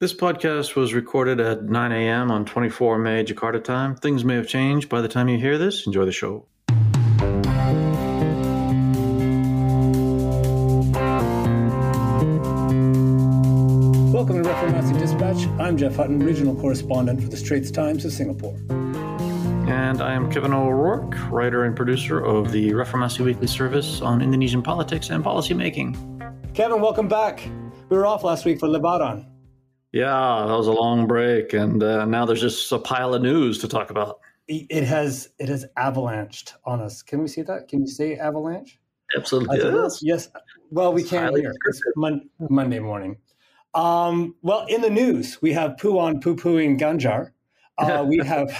This podcast was recorded at 9 a.m. on 24 May Jakarta time. Things may have changed by the time you hear this. Enjoy the show. Welcome to Reformasi Dispatch. I'm Jeff Hutton, regional correspondent for the Straits Times of Singapore. And I am Kevin O'Rourke, writer and producer of the Reformasi Weekly Service on Indonesian politics and policymaking. Kevin, welcome back. We were off last week for Lebaran. Yeah, that was a long break, and uh, now there's just a pile of news to talk about. It has it has avalanched on us. Can we see that? Can you say avalanche? Absolutely. Yes. yes. Well, we can't hear. It's Mon- Monday morning. Um, well, in the news, we have Puan poo pooing Ganjar. Uh, we have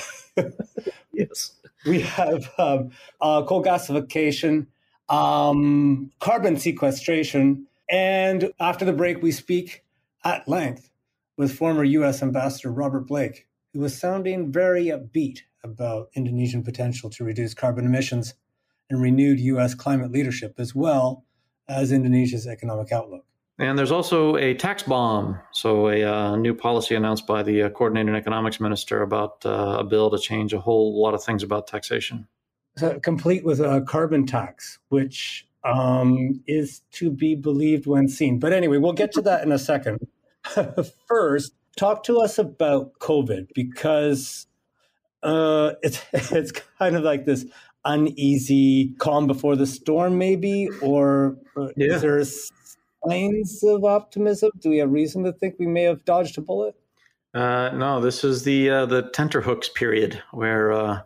yes. We have um, uh, coal gasification, um, carbon sequestration, and after the break, we speak at length with former U.S. Ambassador Robert Blake, who was sounding very upbeat about Indonesian potential to reduce carbon emissions and renewed U.S. climate leadership, as well as Indonesia's economic outlook. And there's also a tax bomb. So, a uh, new policy announced by the uh, coordinating economics minister about uh, a bill to change a whole lot of things about taxation. So complete with a carbon tax, which um, is to be believed when seen. But anyway, we'll get to that in a second. First, talk to us about COVID because uh, it's it's kind of like this uneasy calm before the storm, maybe, or yeah. is there signs of optimism? Do we have reason to think we may have dodged a bullet? Uh, no, this is the uh, the tenterhooks period where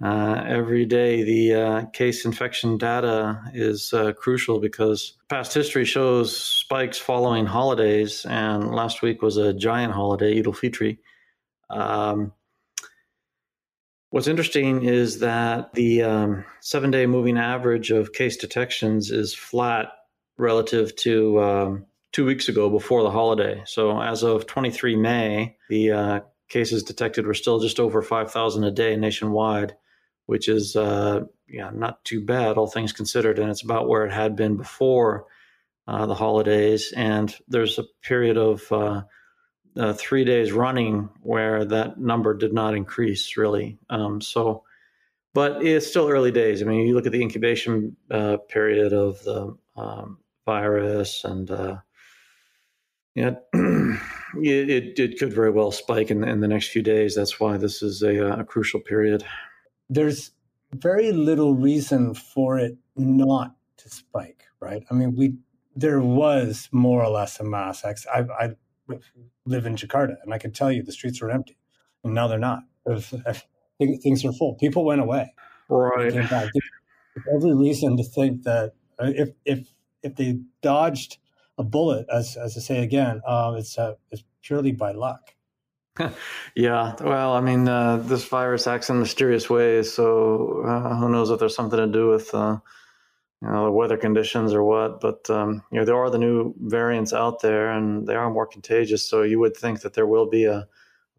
uh, every day, the uh, case infection data is uh, crucial because past history shows spikes following holidays, and last week was a giant holiday, Eid al-Fitr. Um, what's interesting is that the um, seven-day moving average of case detections is flat relative to um, two weeks ago before the holiday. So as of 23 May, the uh, cases detected were still just over 5,000 a day nationwide which is uh, yeah not too bad all things considered, and it's about where it had been before uh, the holidays. And there's a period of uh, uh three days running where that number did not increase really. Um, so, but it's still early days. I mean, you look at the incubation uh, period of the um, virus and uh, yeah, it, it could very well spike in, in the next few days. That's why this is a, a crucial period there's very little reason for it not to spike, right? I mean, we there was more or less a mass ex. I, I live in Jakarta, and I can tell you the streets are empty, and now they're not. Things are full. People went away. Right. Every reason to think that uh, if if if they dodged a bullet, as as I say again, uh, it's uh, it's purely by luck. yeah, well, I mean, uh, this virus acts in mysterious ways, so uh, who knows if there's something to do with uh, you know the weather conditions or what. But um, you know, there are the new variants out there, and they are more contagious. So you would think that there will be a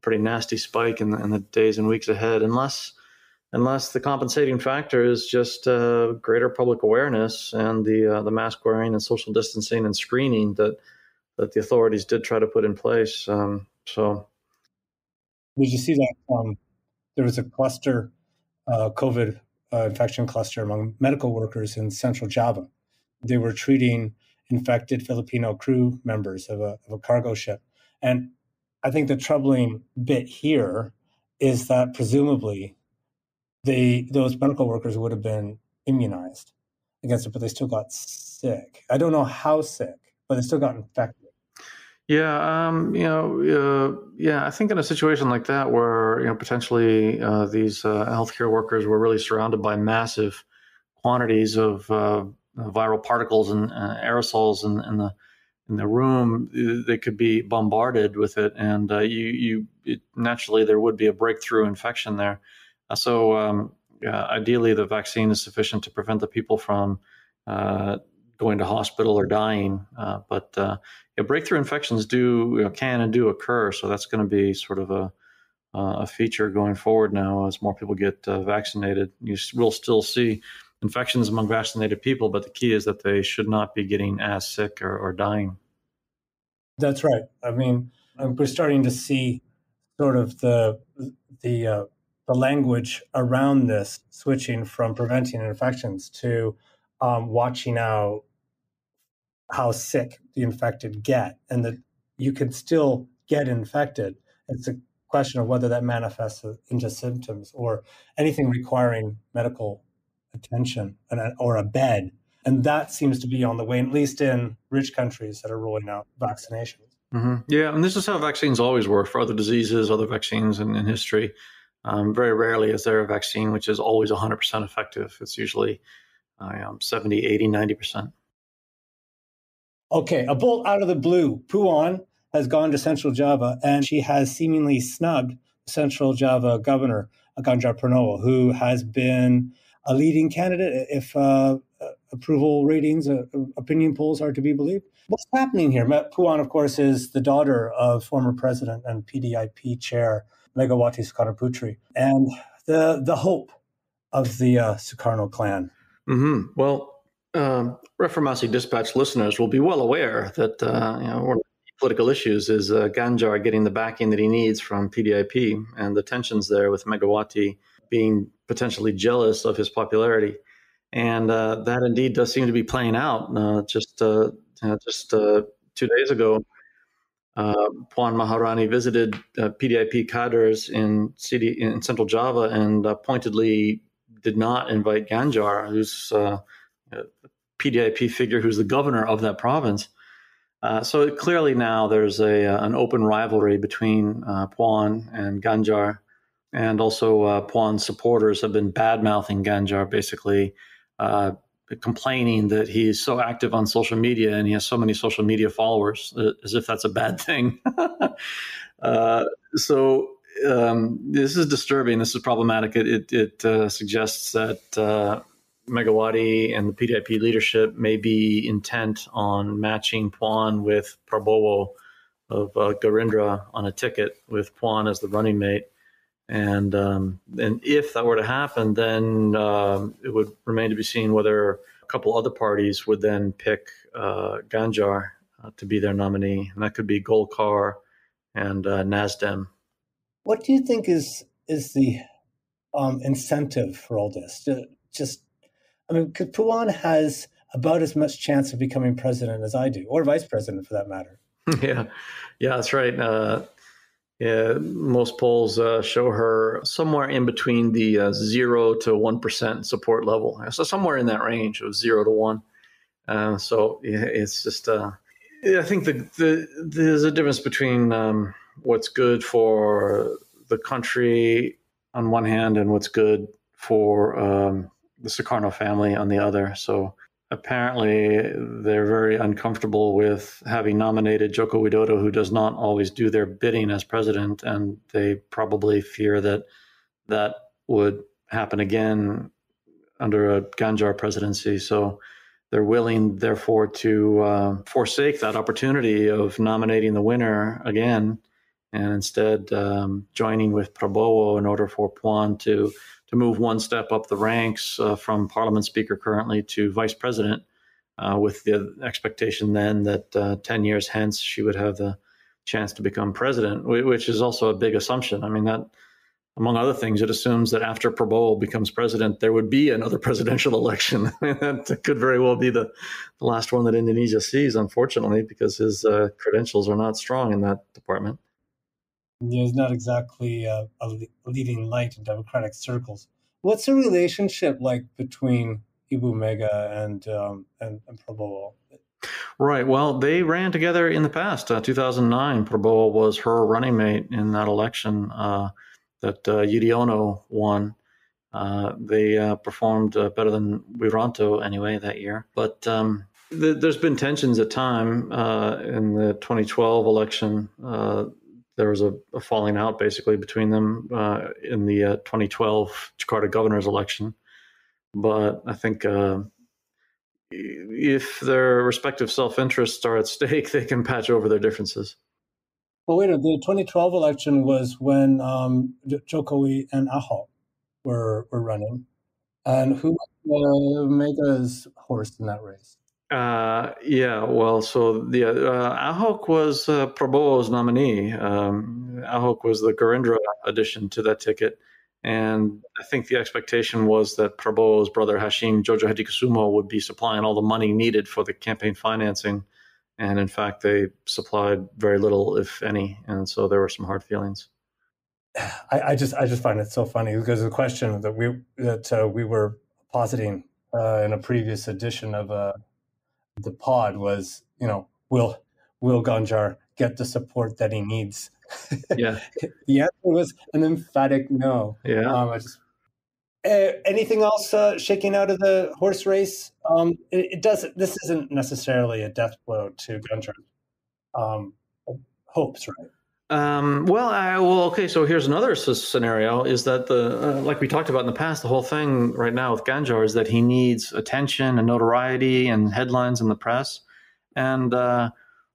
pretty nasty spike in the, in the days and weeks ahead, unless unless the compensating factor is just uh, greater public awareness and the uh, the mask wearing and social distancing and screening that that the authorities did try to put in place. Um, so did you see that um, there was a cluster, uh, COVID uh, infection cluster among medical workers in central Java? They were treating infected Filipino crew members of a, of a cargo ship. And I think the troubling bit here is that presumably they those medical workers would have been immunized against it, but they still got sick. I don't know how sick, but they still got infected. Yeah, um, you know, uh, yeah, I think in a situation like that where you know potentially uh, these uh, healthcare workers were really surrounded by massive quantities of uh, viral particles and uh, aerosols in, in, the in the room, they could be bombarded with it, and uh, you you it, naturally there would be a breakthrough infection there. so um, ideally, the vaccine is sufficient to prevent the people from going to hospital or dying. Uh, but uh, yeah, breakthrough infections do you know, can and do occur, so that's going to be sort of a a feature going forward now as more people get uh, vaccinated. You will still see infections among vaccinated people, but the key is that they should not be getting as sick or, or dying. That's right. I mean, we're starting to see sort of the the uh, the language around this switching from preventing infections to um, watching out how sick the infected get, and that you can still get infected. It's a question of whether that manifests into symptoms or anything requiring medical attention and or a bed. And that seems to be on the way, at least in rich countries that are rolling out vaccinations. Mm-hmm. Yeah, and this is how vaccines always work for other diseases, other vaccines in, in history. Um, very rarely is there a vaccine which is always 100% effective. It's usually uh, 70, 80, 90%. Okay, a bolt out of the blue. Puan has gone to Central Java and she has seemingly snubbed Central Java governor, Ganjar Pranowo, who has been a leading candidate if uh, approval ratings, uh, opinion polls are to be believed. What's happening here? Puan, of course, is the daughter of former president and PDIP chair Megawati Sukarnoputri, and the the hope of the uh, Sukarno clan. Mm-hmm. Well, um, Reformasi Dispatch listeners will be well aware that uh, you know one of the political issues is uh, Ganjar getting the backing that he needs from PDIP, and the tensions there with Megawati being potentially jealous of his popularity, and uh, that indeed does seem to be playing out. Uh, just uh, just uh, two days ago, uh, Puan Maharani visited uh, PDIP cadres in in Central Java and uh, pointedly did not invite Ganjar, who's PDIP figure, who's the governor of that province. Uh, so clearly now there's a uh, an open rivalry between Puan and Ganjar, and also Puan's supporters have been bad mouthing Ganjar, basically complaining that he's so active on social media and he has so many social media followers, uh, as if that's a bad thing. uh, so um, this is disturbing. This is problematic. It, it, it uh, suggests that uh, Megawati and the PDIP leadership may be intent on matching Puan with Prabowo of uh, Gerindra on a ticket with Puan as the running mate. And um, and if that were to happen, then um, it would remain to be seen whether a couple other parties would then pick uh, Ganjar uh, to be their nominee, and that could be Golkar and uh, Nasdem. What do you think is is the um, incentive for all this? Just, I mean, because Puan has about as much chance of becoming president as I do, or vice president for that matter. yeah, yeah, that's right. Uh, yeah, most polls uh, show her somewhere in between the uh, zero to one percent support level, so somewhere in that range of zero to one. Uh, so it's just, uh, I think the, the, there's a difference between um, what's good for the country on one hand and what's good for um, the Sukarno family on the other. So apparently they're very uncomfortable with having nominated Joko Widodo, who does not always do their bidding as president, and they probably fear that that would happen again under a Ganjar presidency. So they're willing, therefore, to uh, forsake that opportunity of nominating the winner again, and instead um, joining with Prabowo in order for Puan to to move one step up the ranks uh, from Parliament Speaker currently to Vice President, uh, with the expectation then that uh, 10 years hence she would have the chance to become president, which is also a big assumption. I mean, that, among other things, it assumes that after Prabowo becomes president, there would be another presidential election. that could very well be the, the last one that Indonesia sees, unfortunately, because his uh, credentials are not strong in that department is not exactly a, a leading light in democratic circles. What's the relationship like between Ibu Mega and um, and, and Prabowo? Right. Well, they ran together in the past. Uh, 2009, Prabowo was her running mate in that election uh, that uh, won. Uh, they uh, performed uh, better than Wiranto anyway that year. But um, th- there's been tensions at time uh, in the 2012 election there was a, a falling out basically between them uh, in the uh, 2012 Jakarta governor's election. But I think uh, if their respective self interests are at stake, they can patch over their differences. Well, wait a minute. The 2012 election was when um, Jokowi and Ahok were, were running. And who was Mega's horse in that race? Uh, yeah, well, so the uh, Ahok was uh, Prabowo's nominee. Um, Ahok was the Gerindra addition to that ticket. And I think the expectation was that Prabowo's brother Hashim Djojohadikusumo would be supplying all the money needed for the campaign financing. And in fact, they supplied very little, if any. And so there were some hard feelings. I, I just I just find it so funny because the question that we that uh, we were positing uh, in a previous edition of uh, the pod was, you know, will will Ganjar get the support that he needs yeah. the answer was an emphatic no. Yeah. Um, just, uh, anything else uh, shaking out of the horse race? Um, it, it does. This isn't necessarily a death blow to Ganjar. Um, hopes, right? Um, well, I, well, okay. So here's another scenario: is that the uh, like we talked about in the past, the whole thing right now with Ganjar is that he needs attention and notoriety and headlines in the press, and uh,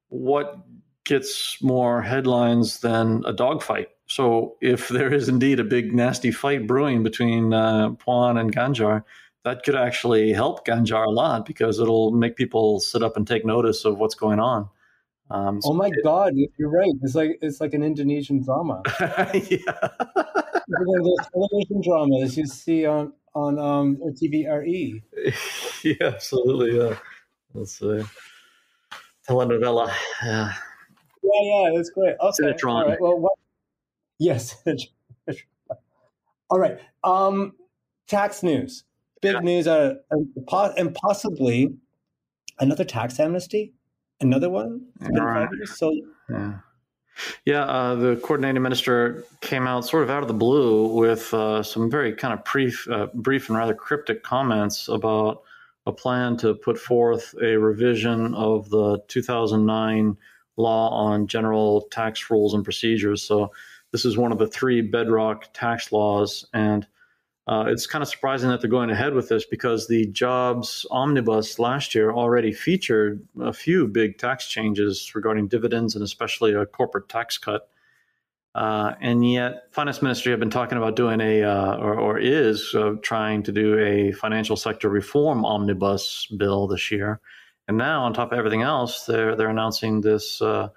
what gets more headlines than a dogfight. So if there is indeed a big nasty fight brewing between uh, Puan and Ganjar, that could actually help Ganjar a lot because it'll make people sit up and take notice of what's going on. Um, so oh my it, God, you're right. It's like it's like an Indonesian drama. yeah, those television dramas you see on on um, TVRI. Yeah, absolutely. Yeah, let's see. Telenovela. Yeah. Yeah, yeah, that's great. Okay. All right. Well, what? Yes. All right. Um, tax news. Big yeah. news. Uh, and possibly another tax amnesty. Another one. Right. So. Yeah. Yeah, uh, the coordinating minister came out sort of out of the blue with uh, some very kind of brief, uh, brief and rather cryptic comments about a plan to put forth a revision of the 2009 law on general tax rules and procedures. So this is one of the three bedrock tax laws, and uh, it's kind of surprising that they're going ahead with this because the jobs omnibus last year already featured a few big tax changes regarding dividends and especially a corporate tax cut. Uh, and yet, finance ministry have been talking about doing a, uh, or, or, is uh, trying to do a financial sector reform omnibus bill this year. And now, on top of everything else, they're they're announcing this uh,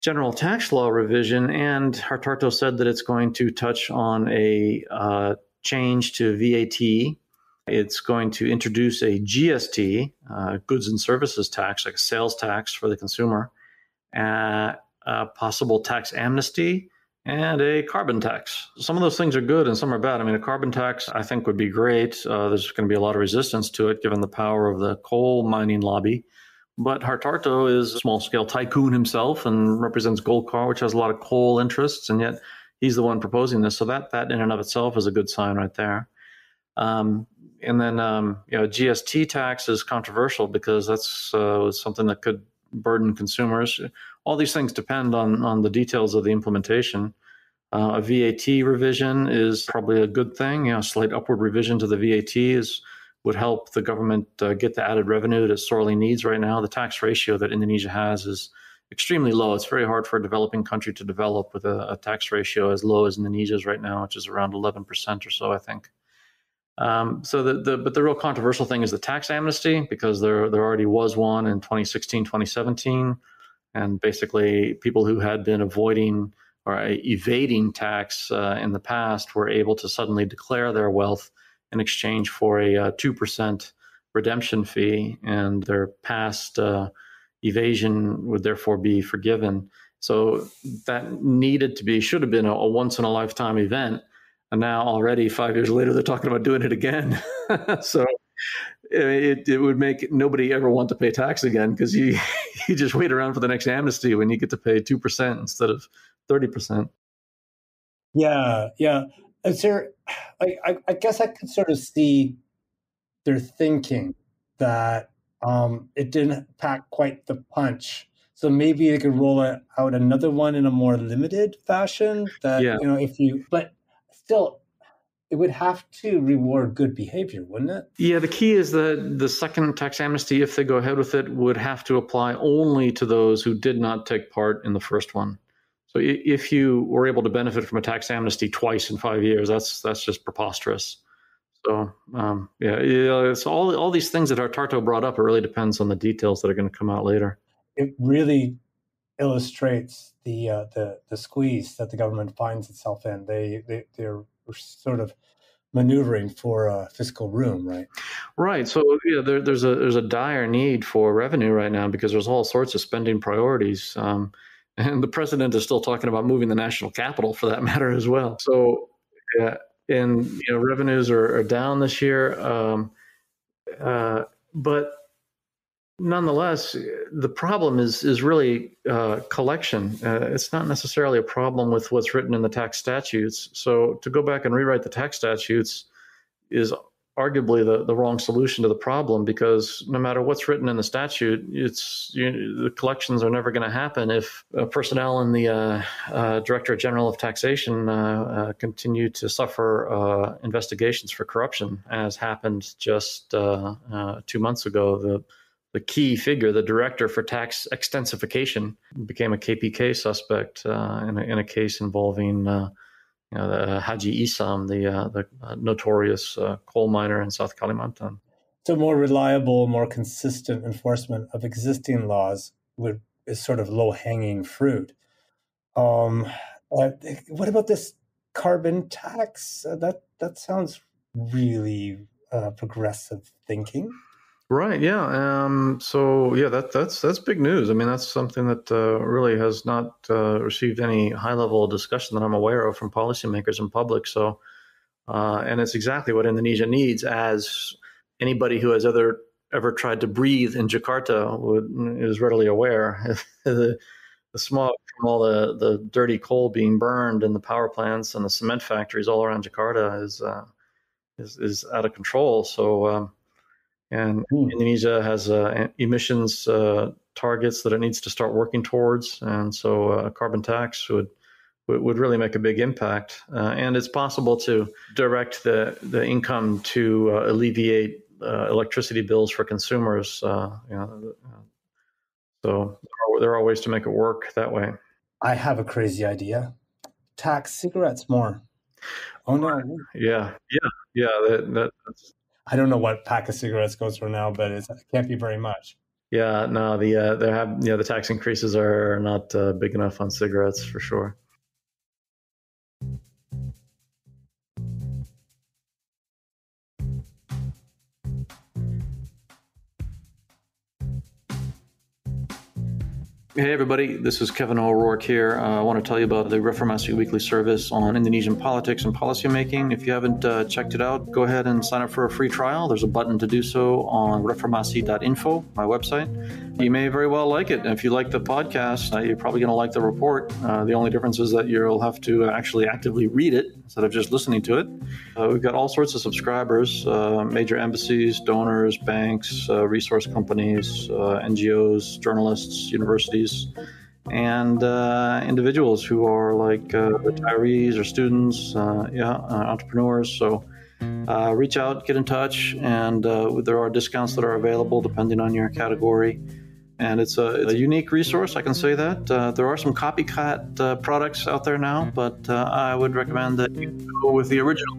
general tax law revision. And Hartarto said that it's going to touch on a uh, change to VAT. It's going to introduce a GST, uh, goods and services tax, like a sales tax for the consumer, a possible tax amnesty, and a carbon tax. Some of those things are good and some are bad. I mean, a carbon tax I think would be great. Uh, there's going to be a lot of resistance to it given the power of the coal mining lobby. But Hartarto is a small scale tycoon himself and represents Golkar, which has a lot of coal interests, and yet he's the one proposing this. So that that in and of itself is a good sign right there. Um, and then um, you know GST tax is controversial because that's uh, something that could burden consumers all these things depend on on the details of the implementation. Uh, a VAT revision is probably a good thing. You know, slight upward revision to the VAT is would help the government uh, get the added revenue that it sorely needs right now. The tax ratio that Indonesia has is extremely low. It's very hard for a developing country to develop with a, a tax ratio as low as Indonesia's right now, which is around 11% or so, I think. Um, so the, the but the real controversial thing is the tax amnesty because there there already was one in 2016 2017 and basically people who had been avoiding or evading tax uh, in the past were able to suddenly declare their wealth in exchange for a uh, 2% redemption fee, and their past uh, evasion would therefore be forgiven. So that needed to be, should have been a, a once in a lifetime event. And now, already five years later, they're talking about doing it again. so uh, it, it would make nobody ever want to pay tax again because you you just wait around for the next amnesty when you get to pay two percent instead of thirty percent. Yeah, yeah. Is there? I, I, I guess I could sort of see their thinking that um, it didn't pack quite the punch. So maybe they could roll out another one in a more limited fashion. That yeah. you know, if you, but still, it would have to reward good behavior, wouldn't it? Yeah, the key is that the second tax amnesty, if they go ahead with it, would have to apply only to those who did not take part in the first one. So if you were able to benefit from a tax amnesty twice in five years, that's that's just preposterous. So um, yeah, yeah, it's all all these things that Hartarto brought up. It really depends on the details that are going to come out later. It really illustrates the uh, the the squeeze that the government finds itself in. They they they're sort of maneuvering for a fiscal room, right? Right. So yeah, there, there's a there's a dire need for revenue right now because there's all sorts of spending priorities, um, and the president is still talking about moving the national capital for that matter as well. So yeah, and you know revenues are, are down this year, um, uh, but nonetheless, the problem is is really uh, collection. Uh, it's not necessarily a problem with what's written in the tax statutes. So to go back and rewrite the tax statutes is arguably the, the wrong solution to the problem because no matter what's written in the statute, it's you, the collections are never going to happen if uh, personnel and the uh, uh, Director General of Taxation uh, uh, continue to suffer uh, investigations for corruption, as happened just two months ago. The the key figure, the director for tax extensification, became a KPK suspect in a, in, a, case involving you know, the Haji Isam, the uh, the uh, notorious uh, coal miner in South Kalimantan. So, more reliable, more consistent enforcement of existing laws would is sort of low hanging fruit. Um, what about this carbon tax? Uh, that that sounds really uh, progressive thinking. Right. Yeah. Um, so yeah, that that's that's big news. I mean, that's something that uh, really has not uh, received any high level discussion that I'm aware of from policymakers and public. So, uh, and it's exactly what Indonesia needs, as anybody who has ever ever tried to breathe in Jakarta would, is readily aware. the, the smog from all the the dirty coal being burned in the power plants and the cement factories all around Jakarta is uh, is is out of control. So. Um, and mm. Indonesia has uh, emissions uh, targets that it needs to start working towards, and so uh, a carbon tax would would really make a big impact. Uh, and it's possible to direct the the income to uh, alleviate uh, electricity bills for consumers. you know, so there are, there are ways to make it work that way. I have a crazy idea: tax cigarettes more. Oh no! Yeah, yeah, yeah. That, that, that's I don't know what pack of cigarettes goes for now, but it can't be very much. Yeah, no, the uh, they have you know the tax increases are not uh, big enough on cigarettes for sure. Hey, everybody, this is Kevin O'Rourke here. Uh, I want to tell you about the Reformasi weekly service on Indonesian politics and policymaking. If you haven't uh, checked it out, go ahead and sign up for a free trial. There's a button to do so on reformasi.info, my website. You may very well like it. If you like the podcast, uh, you're probably going to like the report. Uh, the only difference is that you'll have to actually actively read it instead of just listening to it. Uh, we've got all sorts of subscribers uh, major embassies, donors, banks, resource companies, NGOs, journalists, universities and uh, individuals who are like uh, retirees or students, uh, yeah, uh, entrepreneurs. So uh, reach out, get in touch, and uh, there are discounts that are available depending on your category. And it's a, it's a unique resource, I can say that. there are some copycat products out there now, but I would recommend that you go with the original.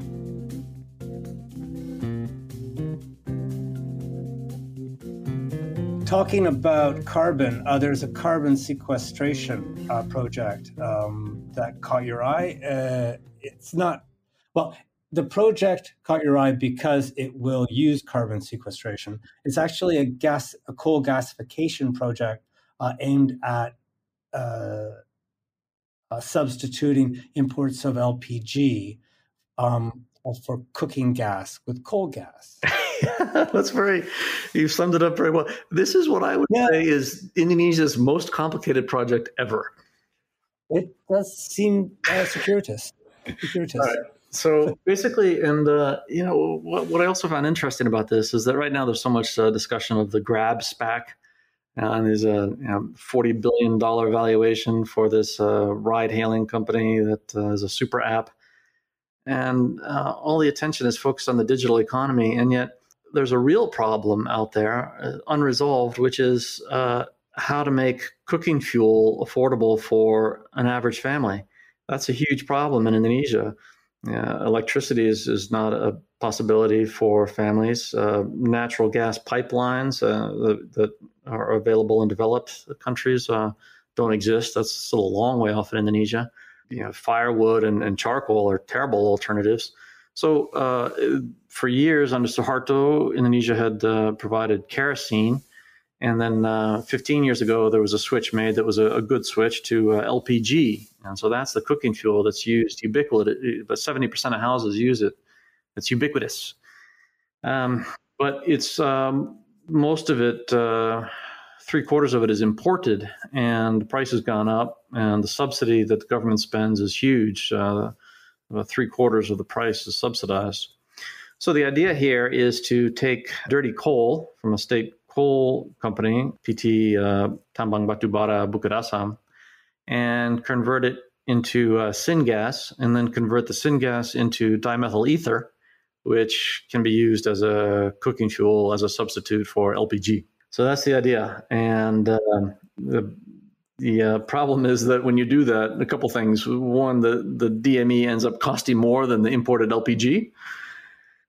talking about carbon, uh, there's a carbon sequestration uh, project um, that caught your eye. Uh, it's not, well, the project caught your eye because it will use carbon sequestration. It's actually a gas, a coal gasification project uh, aimed at uh, uh, substituting imports of LPG um, for cooking gas with coal gas. That's very, you've summed it up very well. This is what I would yeah. say is Indonesia's most complicated project ever. It does seem uh, circuitous. circuitous. Right. So basically, and uh, you know what, what I also found interesting about this is that right now there's so much uh, discussion of the Grab SPAC, and there's a you know, forty billion dollar valuation for this uh, ride-hailing company that uh, is a super app, and uh, all the attention is focused on the digital economy, and yet there's a real problem out there, uh, unresolved, which is uh, how to make cooking fuel affordable for an average family. That's a huge problem in Indonesia. Electricity is, is not a possibility for families. Uh, natural gas pipelines uh, that, are available in developed countries uh, don't exist. That's still a long way off in Indonesia. You know, firewood and, and charcoal are terrible alternatives. So, uh, for years under Suharto, Indonesia had provided kerosene. And then uh, 15 years ago, there was a switch made that was a, a good switch to uh, LPG. And so that's the cooking fuel that's used ubiquitous, but 70% of houses use it. It's ubiquitous. Um, but it's um, most of it, uh, three quarters of it is imported, and the price has gone up, and the subsidy that the government spends is huge. Uh, about three quarters of the price is subsidized. So the idea here is to take dirty coal from a state coal company, PT uh, Tambang Batubara Bukit and convert it into uh, syngas, and then convert the syngas into dimethyl ether, which can be used as a cooking fuel as a substitute for LPG. So that's the idea. And um, the the uh, problem is that when you do that, a couple things. One, the, the DME ends up costing more than the imported LPG.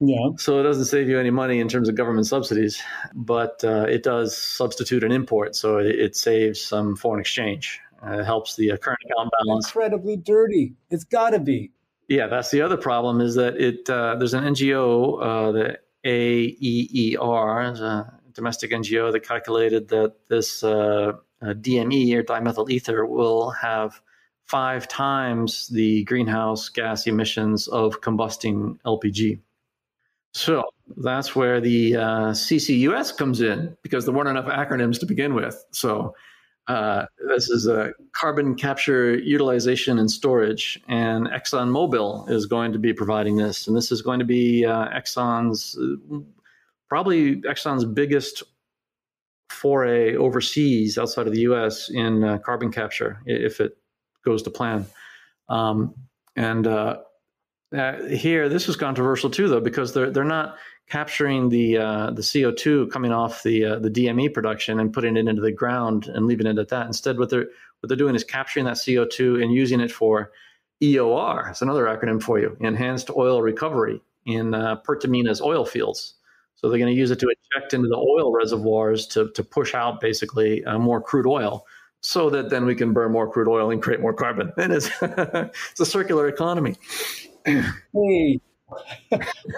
Yeah. So it doesn't save you any money in terms of government subsidies, but uh, it does substitute an import. So it, it saves some foreign exchange. Uh, it helps the uh, current account balance. Incredibly dirty. It's got to be. Yeah, that's the other problem is that it uh, there's an NGO, uh, the AEER, a domestic NGO that calculated that this uh, uh DME or dimethyl ether will have five times the greenhouse gas emissions of combusting LPG. So that's where the uh, CCUS comes in because there weren't enough acronyms to begin with. So uh, this is a carbon capture, utilization, and storage. And ExxonMobil is going to be providing this. And this is going to be uh, Exxon's, probably Exxon's biggest foray overseas outside of the US in uh, carbon capture, if it goes to plan. Um, and uh, here, this is controversial too, though, because they're, they're not capturing the uh, the CO2 coming off the uh, the DME production and putting it into the ground and leaving it at that. Instead, what they're what they're doing is capturing that CO2 and using it for EOR. It's another acronym for you: Enhanced Oil Recovery in uh, Pertamina's oil fields. So they're going to use it to inject into the oil reservoirs to to push out basically uh, more crude oil. So that then we can burn more crude oil and create more carbon. And it's, it's a circular economy. Hey,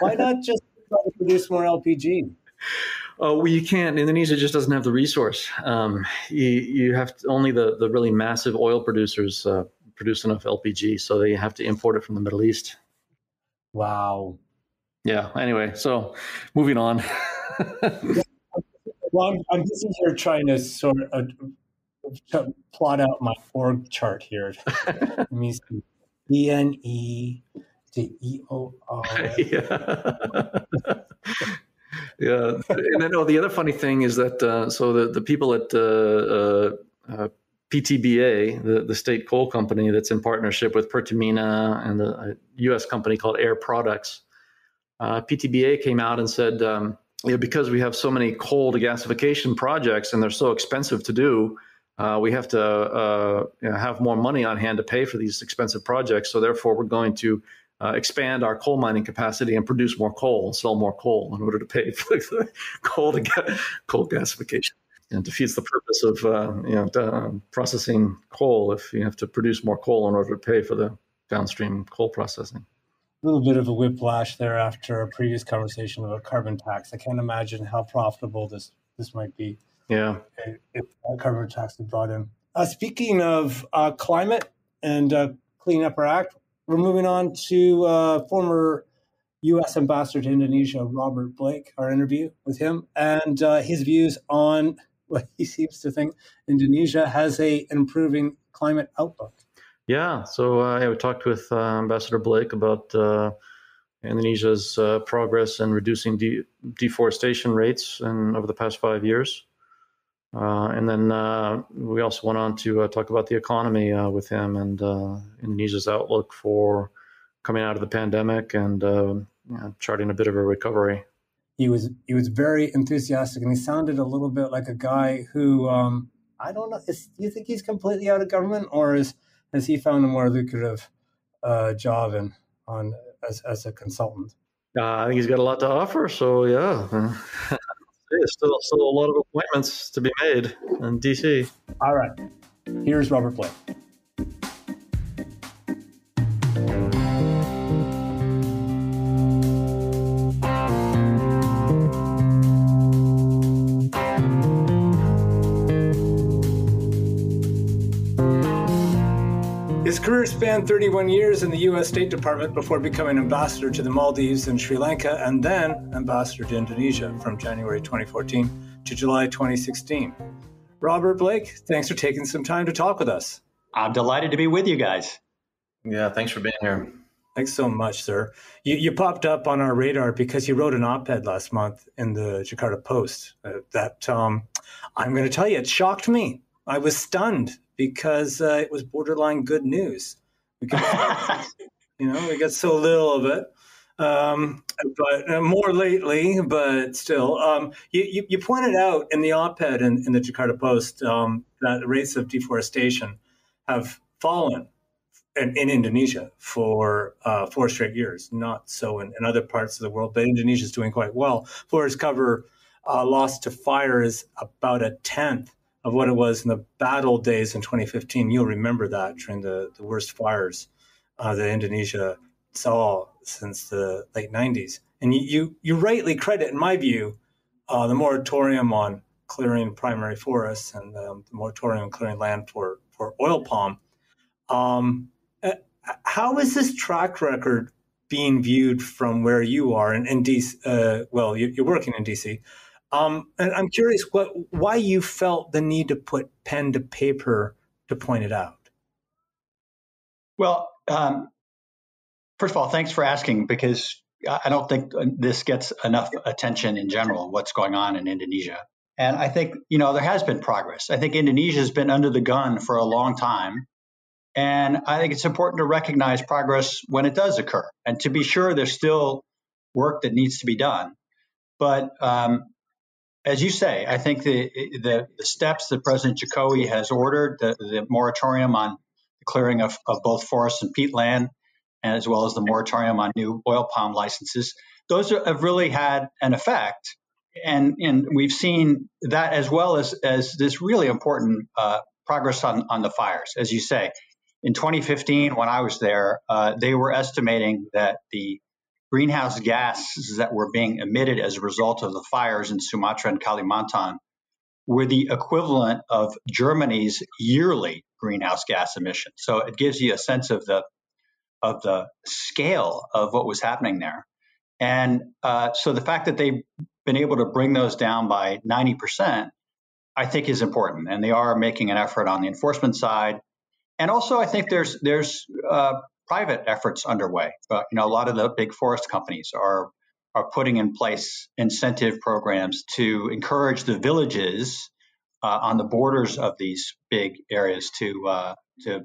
why not just try to produce more LPG? Oh, well, you can't. Indonesia just doesn't have the resource. Um, you, you have to, only the, the really massive oil producers uh, produce enough LPG, so they have to import it from the Middle East. Wow. Yeah. Anyway, so moving on. well, I'm, I'm busy here trying to sort of uh, plot out my org chart here. Let me see. DME the E O R. Yeah. yeah. And then, oh, the other funny thing is that uh, so the, the people at uh, uh, uh PTBA, the, the state coal company that's in partnership with Pertamina and the U.S. company called Air Products, uh, PTBA came out and said, um, you know, because we have so many coal to gasification projects and they're so expensive to do, uh, we have to uh, you know, have more money on hand to pay for these expensive projects. So therefore, we're going to uh, expand our coal mining capacity and produce more coal and sell more coal in order to pay for the coal to get coal gasification. And defeats the purpose of uh, you know uh, processing coal if you have to produce more coal in order to pay for the downstream coal processing. A little bit of a whiplash there after a previous conversation about carbon tax. I can't imagine how profitable this this might be. Yeah, if a carbon tax is brought in. Uh, speaking of uh, climate and uh, Clean Up Our Act, we're moving on to uh, former U.S. Ambassador to Indonesia, Robert Blake, our interview with him, and uh, his views on what he seems to think Indonesia has a improving climate outlook. Yeah, so uh, yeah, we talked with uh, Ambassador Blake about uh, Indonesia's uh, progress in reducing de- deforestation rates in, over the past five years. Uh, and then uh, we also went on to uh, talk about the economy uh, with him and uh, Indonesia's outlook for coming out of the pandemic and you know, charting a bit of a recovery. He was he was very enthusiastic, and he sounded a little bit like a guy who um, I don't know. Is, do you think he's completely out of government, or is has he found a more lucrative job in on as, as a consultant? Uh, I think he's got a lot to offer. So yeah, there's still still a lot of appointments to be made in DC. All right, here's Robert Blake. Career spanned 31 years in the U.S. State Department before becoming ambassador to the Maldives and Sri Lanka, and then ambassador to Indonesia from January 2014 to July 2016. Robert Blake, thanks for taking some time to talk with us. I'm delighted to be with you guys. Yeah, thanks for being here. Thanks so much, sir. You, you popped up on our radar because you wrote an op ed last month in the Jakarta Post uh, that um, I'm going to tell you, it shocked me. I was stunned because uh, it was borderline good news. You know, we get so little of it. Um, but uh, more lately, but still, um, you, you, you, pointed out in the op-ed in, in the Jakarta Post um, that the rates of deforestation have fallen in, in Indonesia for uh, four straight years. Not so in, in, other parts of the world, but Indonesia is doing quite well. Forest cover uh, to fire is about a tenth of what it was in the bad old days in 2015. You'll remember that during the, the worst fires uh, that Indonesia saw since the late 90s. And you, you, you rightly credit, in my view, uh, the moratorium on clearing primary forests and um, the moratorium on clearing land for, for oil palm. Um, uh, how is this track record being viewed from where you are in, in DC? Uh, well, you're working in DC. Um, and I'm curious what why you felt the need to put pen to paper to point it out. Well, um, first of all, thanks for asking because I don't think this gets enough attention in general. What's going on in Indonesia? And I think you know there has been progress. I think Indonesia has been under the gun for a long time, and I think it's important to recognize progress when it does occur. And to be sure, there's still work that needs to be done. But um, as you say, I think the, the, the steps that President Jokowi has ordered, the, the moratorium on the clearing of, of both forest and peatland, and as well as the moratorium on new oil palm licenses, those are, have really had an effect. And, and we've seen that as well as, as this really important uh, progress on, on the fires. As you say, in 2015, when I was there, uh, they were estimating that the greenhouse gases that were being emitted as a result of the fires in Sumatra and Kalimantan were the equivalent of Germany's yearly greenhouse gas emissions. So it gives you a sense of the of the scale of what was happening there. And uh, so the fact that they've been able to bring those down by 90%, I think is important. And they are making an effort on the enforcement side. And also, I think there's there's uh, private efforts underway. But you know, a lot of the big forest companies are are putting in place incentive programs to encourage the villages uh, on the borders of these big areas to uh, to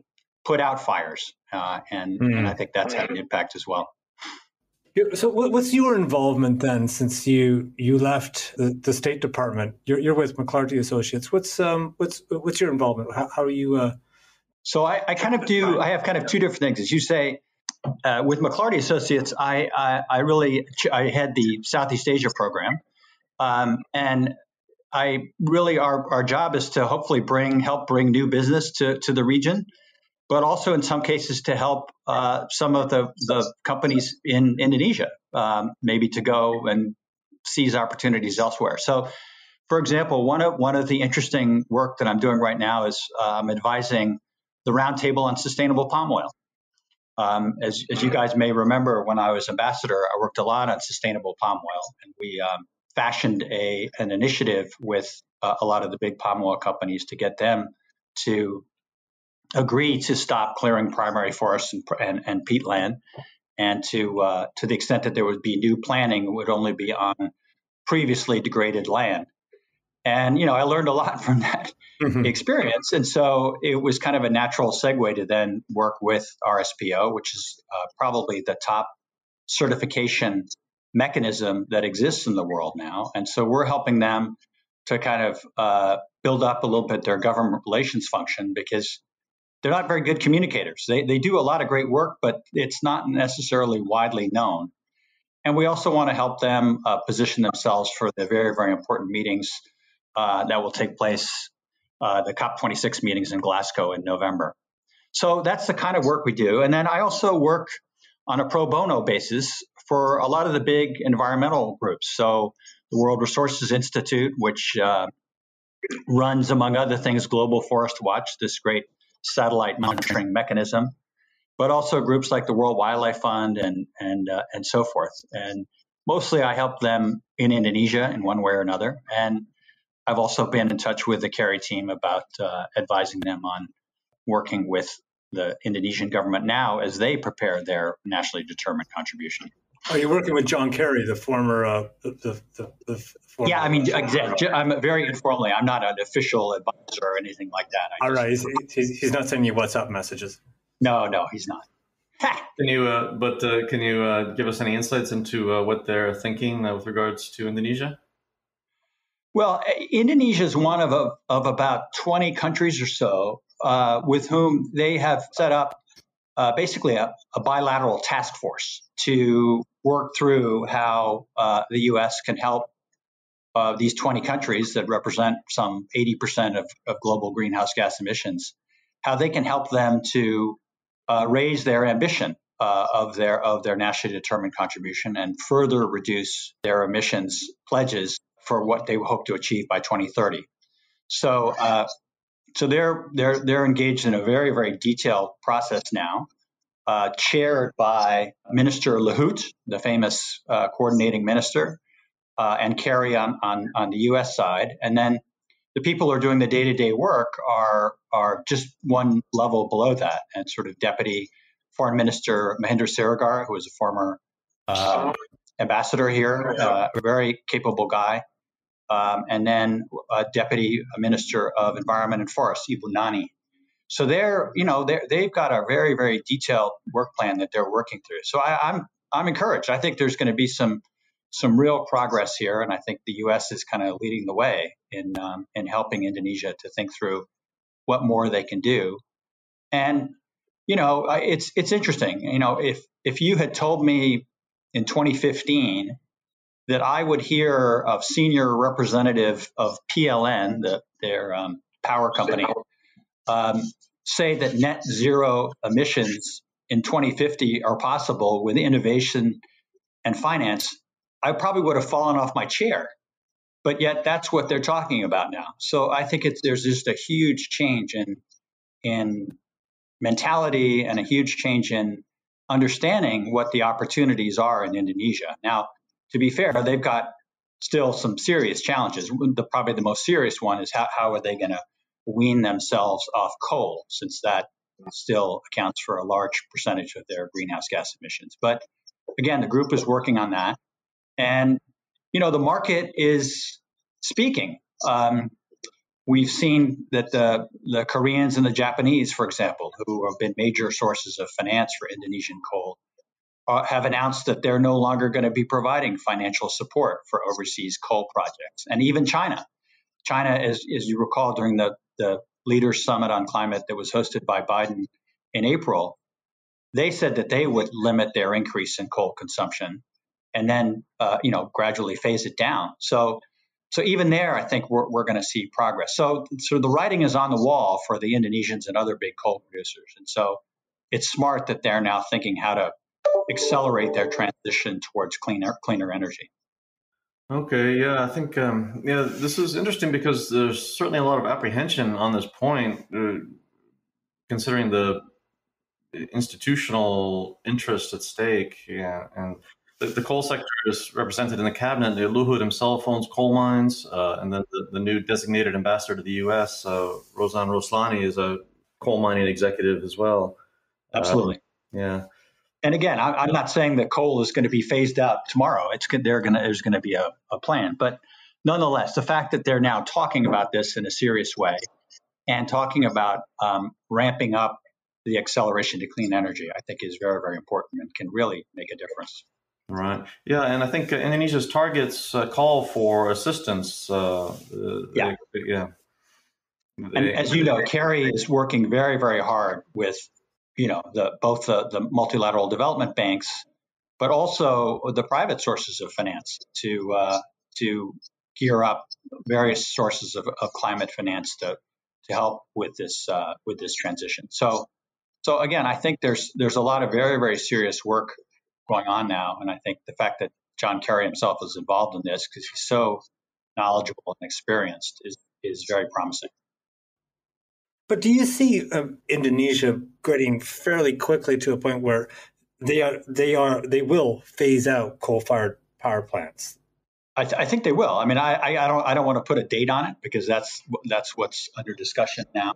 put out fires, uh, and, mm. and I think that's had an impact as well. So, what's your involvement then, since you you left the, the State Department? You're, you're with McLarty Associates. What's um what's what's your involvement? How, how are you uh, so I, I, kind of do. I have kind of two different things. As you say, uh, with McLarty Associates, I, I, I really I had the Southeast Asia program, um, and I really our our job is to hopefully bring help bring new business to to the region, but also in some cases to help uh, some of the the companies in Indonesia, um, maybe to go and seize opportunities elsewhere. So. For example, one of one of the interesting work that I'm doing right now is uh, I'm advising the Roundtable on Sustainable Palm Oil. Um, as, as, you guys may remember, when I was ambassador, I worked a lot on sustainable palm oil, and we um, fashioned a an initiative with uh, a lot of the big palm oil companies to get them to agree to stop clearing primary forests and, and, and peatland, and to uh, to the extent that there would be new planning, it would only be on previously degraded land. And you know, I learned a lot from that mm-hmm. experience, and so it was kind of a natural segue to then work with RSPO, which is uh, probably the top certification mechanism that exists in the world now. And so we're helping them to kind of uh, build up a little bit their government relations function because they're not very good communicators. They, they do a lot of great work, but it's not necessarily widely known. And we also want to help them uh, position themselves for the very, very important meetings uh, that will take place, uh, the COP26 meetings in Glasgow in November. So that's the kind of work we do. And then I also work on a pro bono basis for a lot of the big environmental groups. So the World Resources Institute, which uh, runs, among other things, Global Forest Watch, this great satellite monitoring mechanism, but also groups like the World Wildlife Fund and and uh, and so forth. And mostly, I help them in Indonesia in one way or another. And I've also been in touch with the Kerry team about uh, advising them on working with the Indonesian government now as they prepare their nationally determined contribution. Are you working with John Kerry, the former? Uh, the, the, the, former yeah, I mean, exactly. I'm very informally. I'm not an official advisor or anything like that. I All just, right, he's, he's, not sending you WhatsApp messages. No, no, he's not. can you, uh, but uh, can you uh, give us any insights into uh, what they're thinking uh, with regards to Indonesia? Well, Indonesia is one of, a, of about 20 countries or so uh, with whom they have set up uh, basically a, a, bilateral task force to work through how uh, the U.S. can help uh, these 20 countries that represent some 80% of, of, global greenhouse gas emissions, how they can help them to uh, raise their ambition uh, of their of their nationally determined contribution and further reduce their emissions pledges for what they hope to achieve by 2030. So, uh, so they're they're they're engaged in a very very detailed process now, uh, chaired by Minister Luhut, the famous uh, coordinating minister, uh, and Kerry on, on on the U.S. side, and then the people who are doing the day to day work are are just one level below that, and sort of Deputy Foreign Minister Mahendra Siregar, who is a former uh, ambassador here, uh, a very capable guy um, and then a deputy minister of environment and forest, Ibu Nani. So they're, you know, they're, they've got a very, very detailed work plan that they're working through. So I, I'm, I'm encouraged. I think there's going to be some, some real progress here, and I think the U.S. is kind of leading the way in, um, in helping Indonesia to think through what more they can do. And you know, it's it's interesting. You know, if if you had told me in 2015 that I would hear of senior representative of PLN, the, their um, power company, um, say that net zero emissions in 2050 are possible with innovation and finance, I probably would have fallen off my chair. But yet, that's what they're talking about now. So I think it's there's just a huge change in in mentality and a huge change in understanding what the opportunities are in Indonesia. Now, to be fair, they've got still some serious challenges. The, probably the most serious one is how, how are they going to wean themselves off coal, since that still accounts for a large percentage of their greenhouse gas emissions. But again, the group is working on that. And, you know, the market is speaking. Um, we've seen that the, the Koreans and the Japanese, for example, who have been major sources of finance for Indonesian coal, uh, have announced that they're no longer going to be providing financial support for overseas coal projects. And even China. China, as, as you recall, during the, the Leaders Summit on Climate that was hosted by Biden in April, they said that they would limit their increase in coal consumption and then, uh, you know, gradually phase it down. So, so even there, I think we're, we're going to see progress. So, so the writing is on the wall for the Indonesians and other big coal producers. And so it's smart that they're now thinking how to accelerate their transition towards cleaner cleaner energy. Okay, yeah, I think um, yeah, this is interesting because there's certainly a lot of apprehension on this point, uh, considering the institutional interest at stake. Yeah, and the, the, coal sector is represented in the cabinet. The Luhut himself owns coal mines, uh, and then the, the, new designated ambassador to the U.S., uh, Rosan Roeslani, is a coal mining executive as well. Absolutely. Uh, yeah and again, I, am not saying that coal is going to be phased out tomorrow. It's they're going to there's going to be a, a plan, but nonetheless, the fact that they're now talking about this in a serious way and talking about um, ramping up the acceleration to clean energy, I think is very very important and can really make a difference. Right. Yeah, and I think Indonesia's targets uh, call for assistance. Uh, yeah. yeah. And as you know, Kerry is working very, very hard with, you know, the both the, the multilateral development banks, but also the private sources of finance to uh, to gear up various sources of, of climate finance to to help with this uh, with this transition. So so again, I think there's there's a lot of very very serious work going on now, and I think the fact that John Kerry himself is involved in this because he's so knowledgeable and experienced is is very promising. But do you see uh, Indonesia getting fairly quickly to a point where they are they are they will phase out coal-fired power plants? I, th- I think they will. I mean, I, I, I don't I don't want to put a date on it because that's that's what's under discussion now.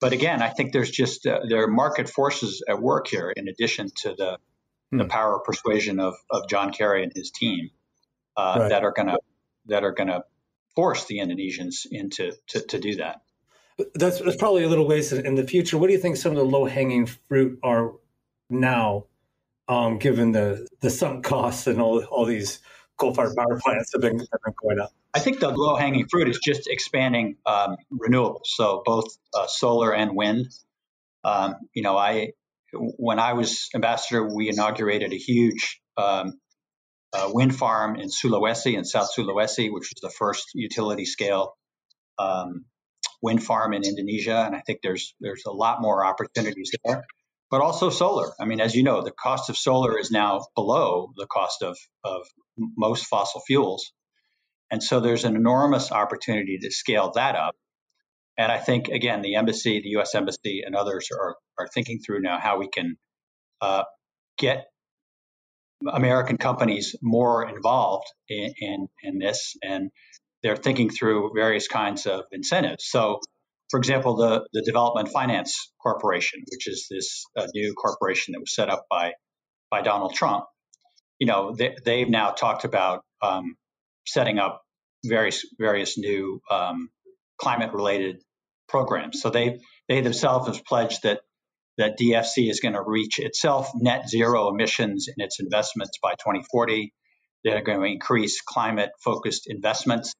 But again, I think there's just uh, there are market forces at work here in addition to the hmm. the power of persuasion of, of John Kerry and his team uh, right. that are going to that are going to force the Indonesians into to, to do that. That's, that's probably a little ways in the future. What do you think some of the low hanging fruit are now, um, given the the sunk costs and all all these coal fired power plants have been, have been going up? I think the low hanging fruit is just expanding um, renewables, so both uh, solar and wind. Um, you know, I when I was ambassador, we inaugurated a huge um, uh, wind farm in Sulawesi, in South Sulawesi, which was the first utility scale um, wind farm in Indonesia. And I think there's there's a lot more opportunities there. But also solar. I mean, as you know, the cost of solar is now below the cost of, of most fossil fuels. And so there's an enormous opportunity to scale that up. And I think, again, the embassy, the U.S. embassy, and others are, are thinking through now how we can uh, get American companies more involved in, in, in, this, and they're thinking through various kinds of incentives. So, for example, the, the Development Finance Corporation, which is this uh, new corporation that was set up by by Donald Trump, you know, they, have now talked about um, setting up various various new um, climate related programs. So they they themselves have pledged that that DFC is going to reach itself net zero emissions in its investments by 2040. They're going to increase climate focused investments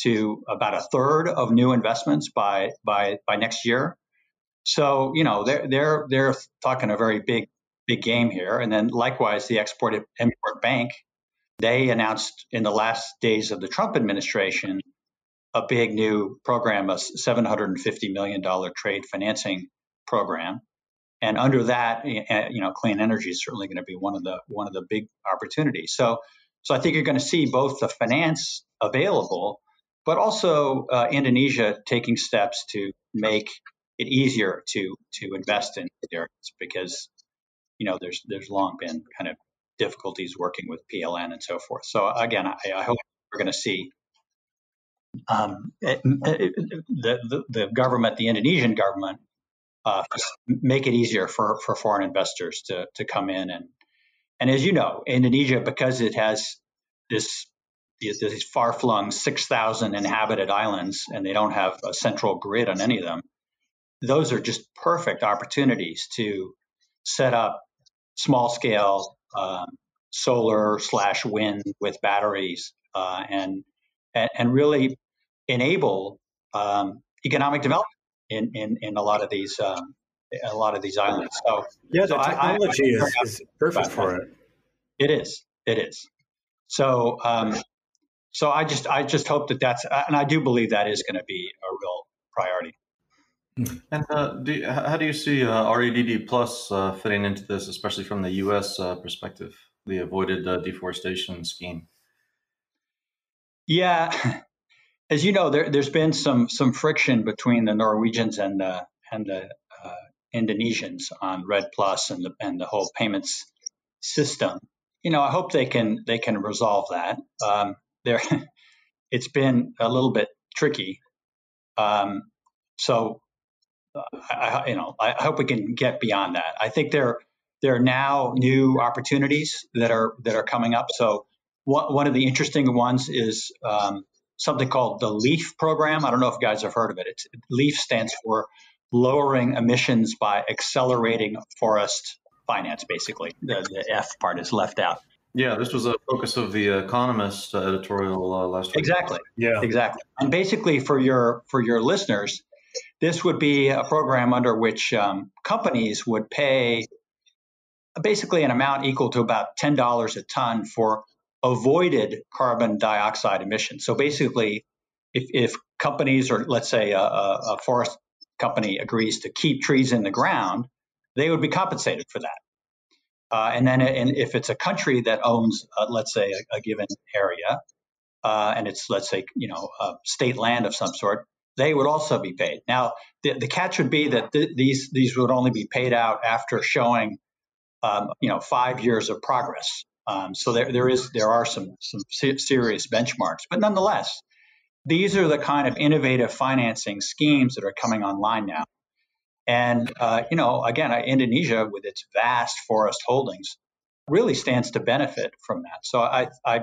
to about a third of new investments by by by next year. So you know they're they're they're talking a very big big game here. And then likewise, the Export Import Bank they announced in the last days of the Trump administration a big new program, a 750 million dollar trade financing program and under that, eh, eh, you know, clean energy is certainly going to be one of the one of the big opportunities. So, so I think you're going to see both the finance available, but also uh, Indonesia taking steps to make it easier to to invest in areas because you know there's there's long been kind of difficulties working with PLN and so forth. So again, I, I hope we're going to see um, it, it, the, the, the government, the Indonesian government, uh, make it easier for, for foreign investors to, to come in. And, and as you know, Indonesia, because it has this these far flung 6,000 inhabited islands and they don't have a central grid on any of them, those are just perfect opportunities to set up small scale um, solar slash wind with batteries uh, and, and, and really enable um, economic development in, in, in a lot of these um, a lot of these islands. So yeah, the technology I, I, is, is, perfect for it. It is. It is. So um, so I just I just hope that that's and I do believe that is going to be a real priority. And uh, do, how do you see uh, REDD plus uh, fitting into this, especially from the U.S. Uh, perspective, the avoided uh, deforestation scheme? Yeah, as you know, there, has been some some friction between the Norwegians and the and the uh, Indonesians on REDD Plus and the and the whole payments system. You know, I hope they can they can resolve that. Um, there, it's been a little bit tricky. Um, so, I, you know, I hope we can get beyond that. I think there there are now new opportunities that are that are coming up. So, one, one of the interesting ones is um, something called the LEAF program. I don't know if you guys have heard of it. It's, LEAF stands for Lowering Emissions by Accelerating Forest Finance, basically. The, the F part is left out. Yeah, this was a focus of the Economist editorial uh, last week. Exactly. Yeah. Exactly. And basically, for your for your listeners, this would be a program under which um, companies would pay basically an amount equal to about $10 a ton for avoided carbon dioxide emissions. So basically, if, if companies or let's say a, a, forest company agrees to keep trees in the ground, they would be compensated for that. Uh, and then and if it's a country that owns, uh, let's say, a, a given area, uh, and it's, let's say, you know, state land of some sort, they would also be paid. Now, the, the catch would be that th- these, these would only be paid out after showing, um, you know, five years of progress. Um, so there, there is there are some some serious benchmarks, but nonetheless, these are the kind of innovative financing schemes that are coming online now. And uh, you know, again, Indonesia with its vast forest holdings really stands to benefit from that. So I, I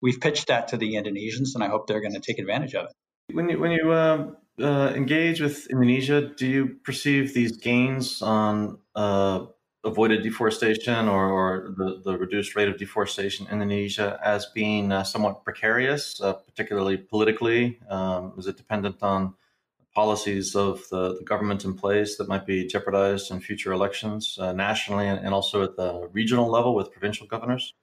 we've pitched that to the Indonesians, and I hope they're going to take advantage of it. When you when you uh, uh, engage with Indonesia, do you perceive these gains on uh, avoided deforestation or, or the, the, reduced rate of deforestation in Indonesia as being uh, somewhat precarious, uh, particularly politically? Um, is it dependent on policies of the, the, government in place that might be jeopardized in future elections uh, nationally and, and also at the regional level with provincial governors?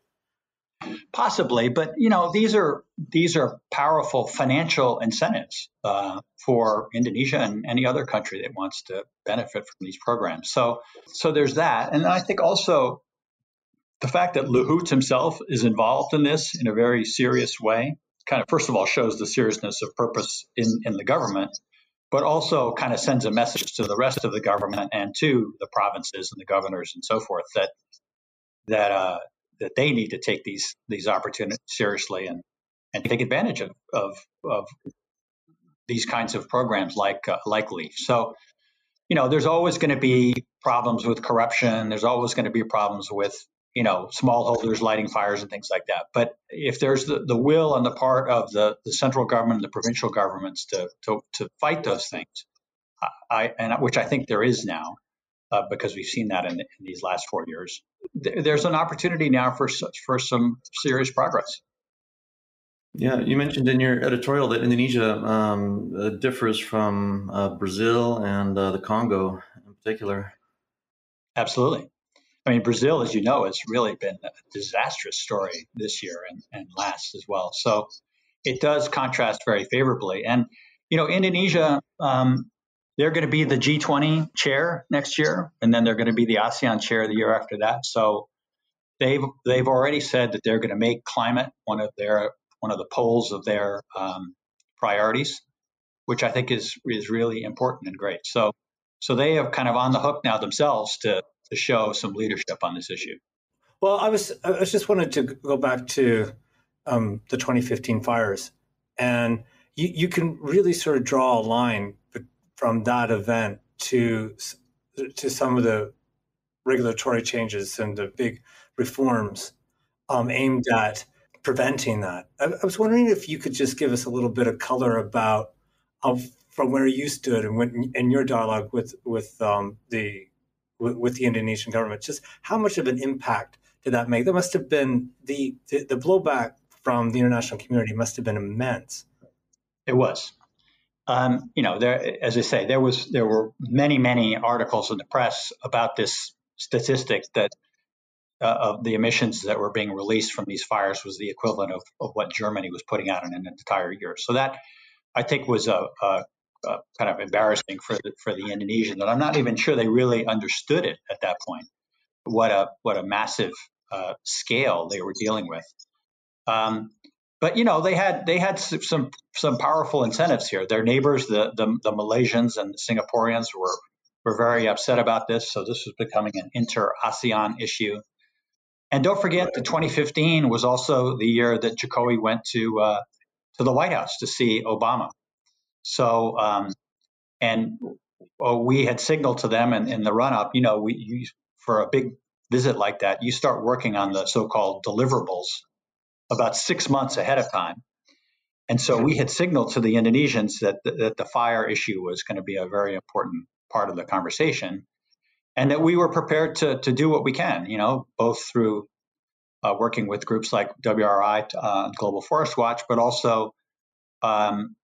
Possibly, but you know these are these are powerful financial incentives uh, for Indonesia and any other country that wants to benefit from these programs. So so there's that, and I think also the fact that Luhut himself is involved in this in a very serious way kind of first of all shows the seriousness of purpose in in the government, but also kind of sends a message to the rest of the government and to the provinces and the governors and so forth that that uh, that they need to take these these opportunities seriously and and take advantage of of, of these kinds of programs like uh, like Leaf. So, you know, there's always going to be problems with corruption. There's always going to be problems with you know smallholders lighting fires and things like that. But if there's the, the will on the part of the, the central government and the provincial governments to to, to fight those things, I and which I think there is now, uh, because we've seen that in, in these last four years. Th- there's an opportunity now for for some serious progress. Yeah, you mentioned in your editorial that Indonesia um, uh, differs from uh, Brazil and uh, the Congo in particular. Absolutely. I mean, Brazil, as you know, has really been a disastrous story this year and, and last as well. So it does contrast very favorably. And, you know, Indonesia, um, they're going to be the G20 chair next year, and then they're going to be the ASEAN chair the year after that. So they've they've already said that they're going to make climate one of their one of the poles of their um, priorities, which I think is is really important and great. So so they have kind of on the hook now themselves to to show some leadership on this issue. Well, I was I just wanted to go back to um, the 2015 fires, and you, you can really sort of draw a line from that event to to some of the regulatory changes and the big reforms um, aimed at preventing that. I, I, was wondering if you could just give us a little bit of color about um, from where you stood and when in your dialogue with with um, the with, the Indonesian government, just how much of an impact did that make? There must have been the, the the blowback from the international community must have been immense. It was. Um, you know, there, as I say, there was there were many many articles in the press about this statistic that uh, of the emissions that were being released from these fires was the equivalent of, of what Germany was putting out in an entire year. So that I think was a, a, a kind of embarrassing for the, for the Indonesian. That I'm not even sure they really understood it at that point. What a what a massive uh, scale they were dealing with. Um, but you know they had they had some some powerful incentives here. Their neighbors, the the, the Malaysians and the Singaporeans, were were very upset about this. So this was becoming an inter ASEAN issue. And don't forget, the 2015 was also the year that Jokowi went to uh, to the White House to see Obama. So um, and oh, we had signaled to them in, in the run up, you know, we you, for a big visit like that, you start working on the so-called deliverables about six months ahead of time. And so we had signaled to the Indonesians that, that the fire issue was going to be a very important part of the conversation and that we were prepared to, to do what we can, you know, both through uh, working with groups like WRI, uh, Global Forest Watch, but also um,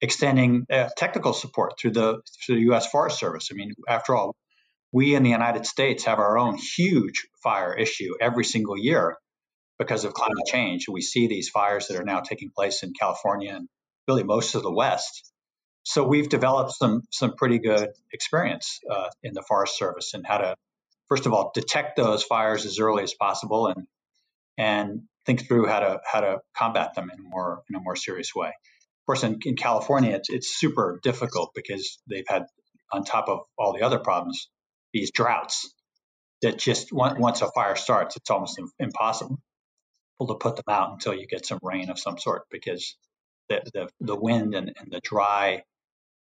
extending uh, technical support through the through the U.S. Forest Service. I mean, after all, we in the United States have our own huge fire issue every single year because of climate change. We see these fires that are now taking place in California and really most of the West. So we've developed some some pretty good experience uh, in the Forest Service and how to, first of all, detect those fires as early as possible and and think through how to how to combat them in more in a more serious way. Of course, in, in California, it's it's super difficult because they've had on top of all the other problems these droughts that just once a fire starts, it's almost impossible to put them out until you get some rain of some sort because the the, the wind and, and the dry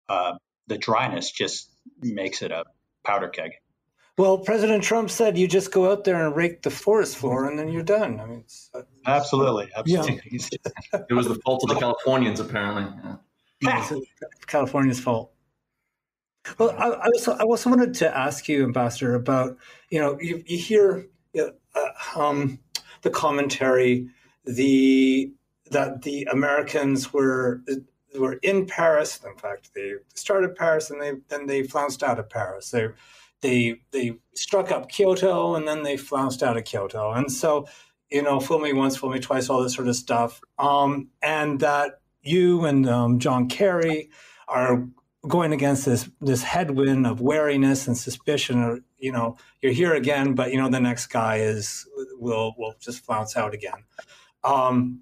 uh, the dryness just makes it a powder keg. Well, President Trump said you just go out there and rake the forest floor and then you're done. I mean, uh, absolutely, absolutely. Yeah. it was the fault of the Californians, apparently. Yeah. California's fault. Well, I, I, also I also wanted to ask you, Ambassador, about you know you, you hear uh, um, the commentary, the that the Americans were were in Paris. In fact, they started Paris and they then they flounced out of Paris. They they they struck up Kyoto and then they flounced out of Kyoto. And so, you know, fool me once, fool me twice, all this sort of stuff. Um, and that you and um, John Kerry are going against this this headwind of wariness and suspicion or you know you're here again but you know the next guy is will will just flounce out again um,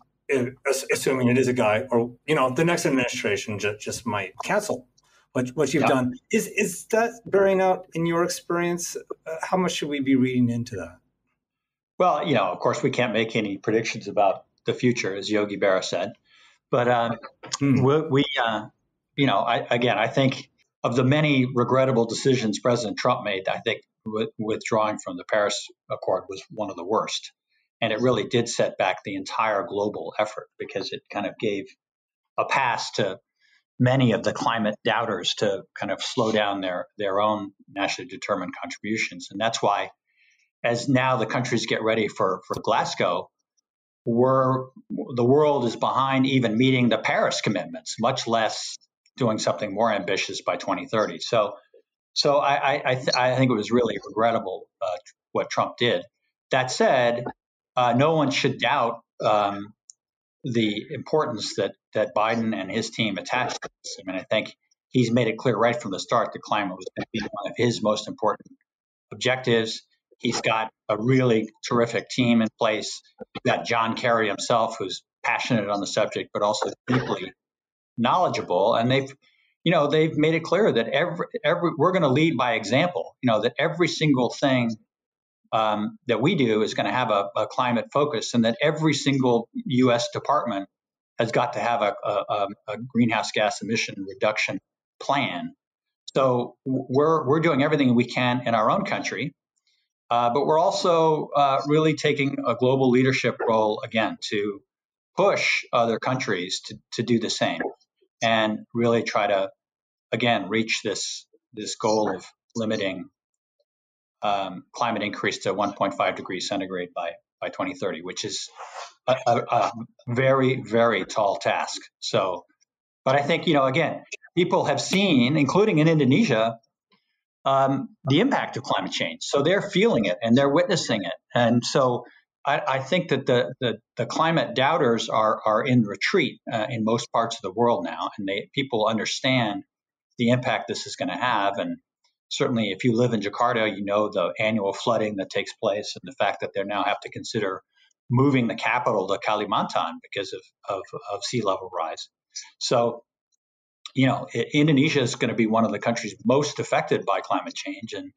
assuming it is a guy or you know the next administration just, just might cancel what, what you've yeah. done is is that bearing out in your experience uh, how much should we be reading into that well you know of course we can't make any predictions about the future as Yogi Berra said but um, hmm. we, we uh, you know, I, again, I think of the many regrettable decisions President Trump made, I think withdrawing from the Paris Accord was one of the worst. And it really did set back the entire global effort because it kind of gave a pass to many of the climate doubters to kind of slow down their, their own nationally determined contributions. And that's why, as now the countries get ready for, for Glasgow, we're, the world is behind even meeting the Paris commitments, much less doing something more ambitious by 2030. So, so I, I, th- I think it was really regrettable uh, what Trump did. That said, uh, no one should doubt um, the importance that that Biden and his team attached to this. I mean, I think he's made it clear right from the start that climate was going to be one of his most important objectives. He's got a really terrific team in place. Got John Kerry himself, who's passionate on the subject, but also deeply knowledgeable, and they've you know they've made it clear that every every we're going to lead by example. You know that every single thing um, that we do is going to have a, a, climate focus, and that every single U.S. department has got to have a, a, a greenhouse gas emission reduction plan. So we're we're doing everything we can in our own country, uh, but we're also uh, really taking a global leadership role again to push other countries to, to do the same and really try to again reach this this goal of limiting um, climate increase to 1.5 degrees centigrade by by 2030, which is a, a, a, very very tall task. So, but I think you know again, people have seen, including in Indonesia, um, the impact of climate change. So they're feeling it and they're witnessing it, and so I, I think that the, the, the, climate doubters are, are in retreat uh, in most parts of the world now, and they, people understand the impact this is going to have. And certainly, if you live in Jakarta, you know the annual flooding that takes place, and the fact that they now have to consider moving the capital to Kalimantan because of, of, of sea level rise. So, you know, Indonesia is going to be one of the countries most affected by climate change, and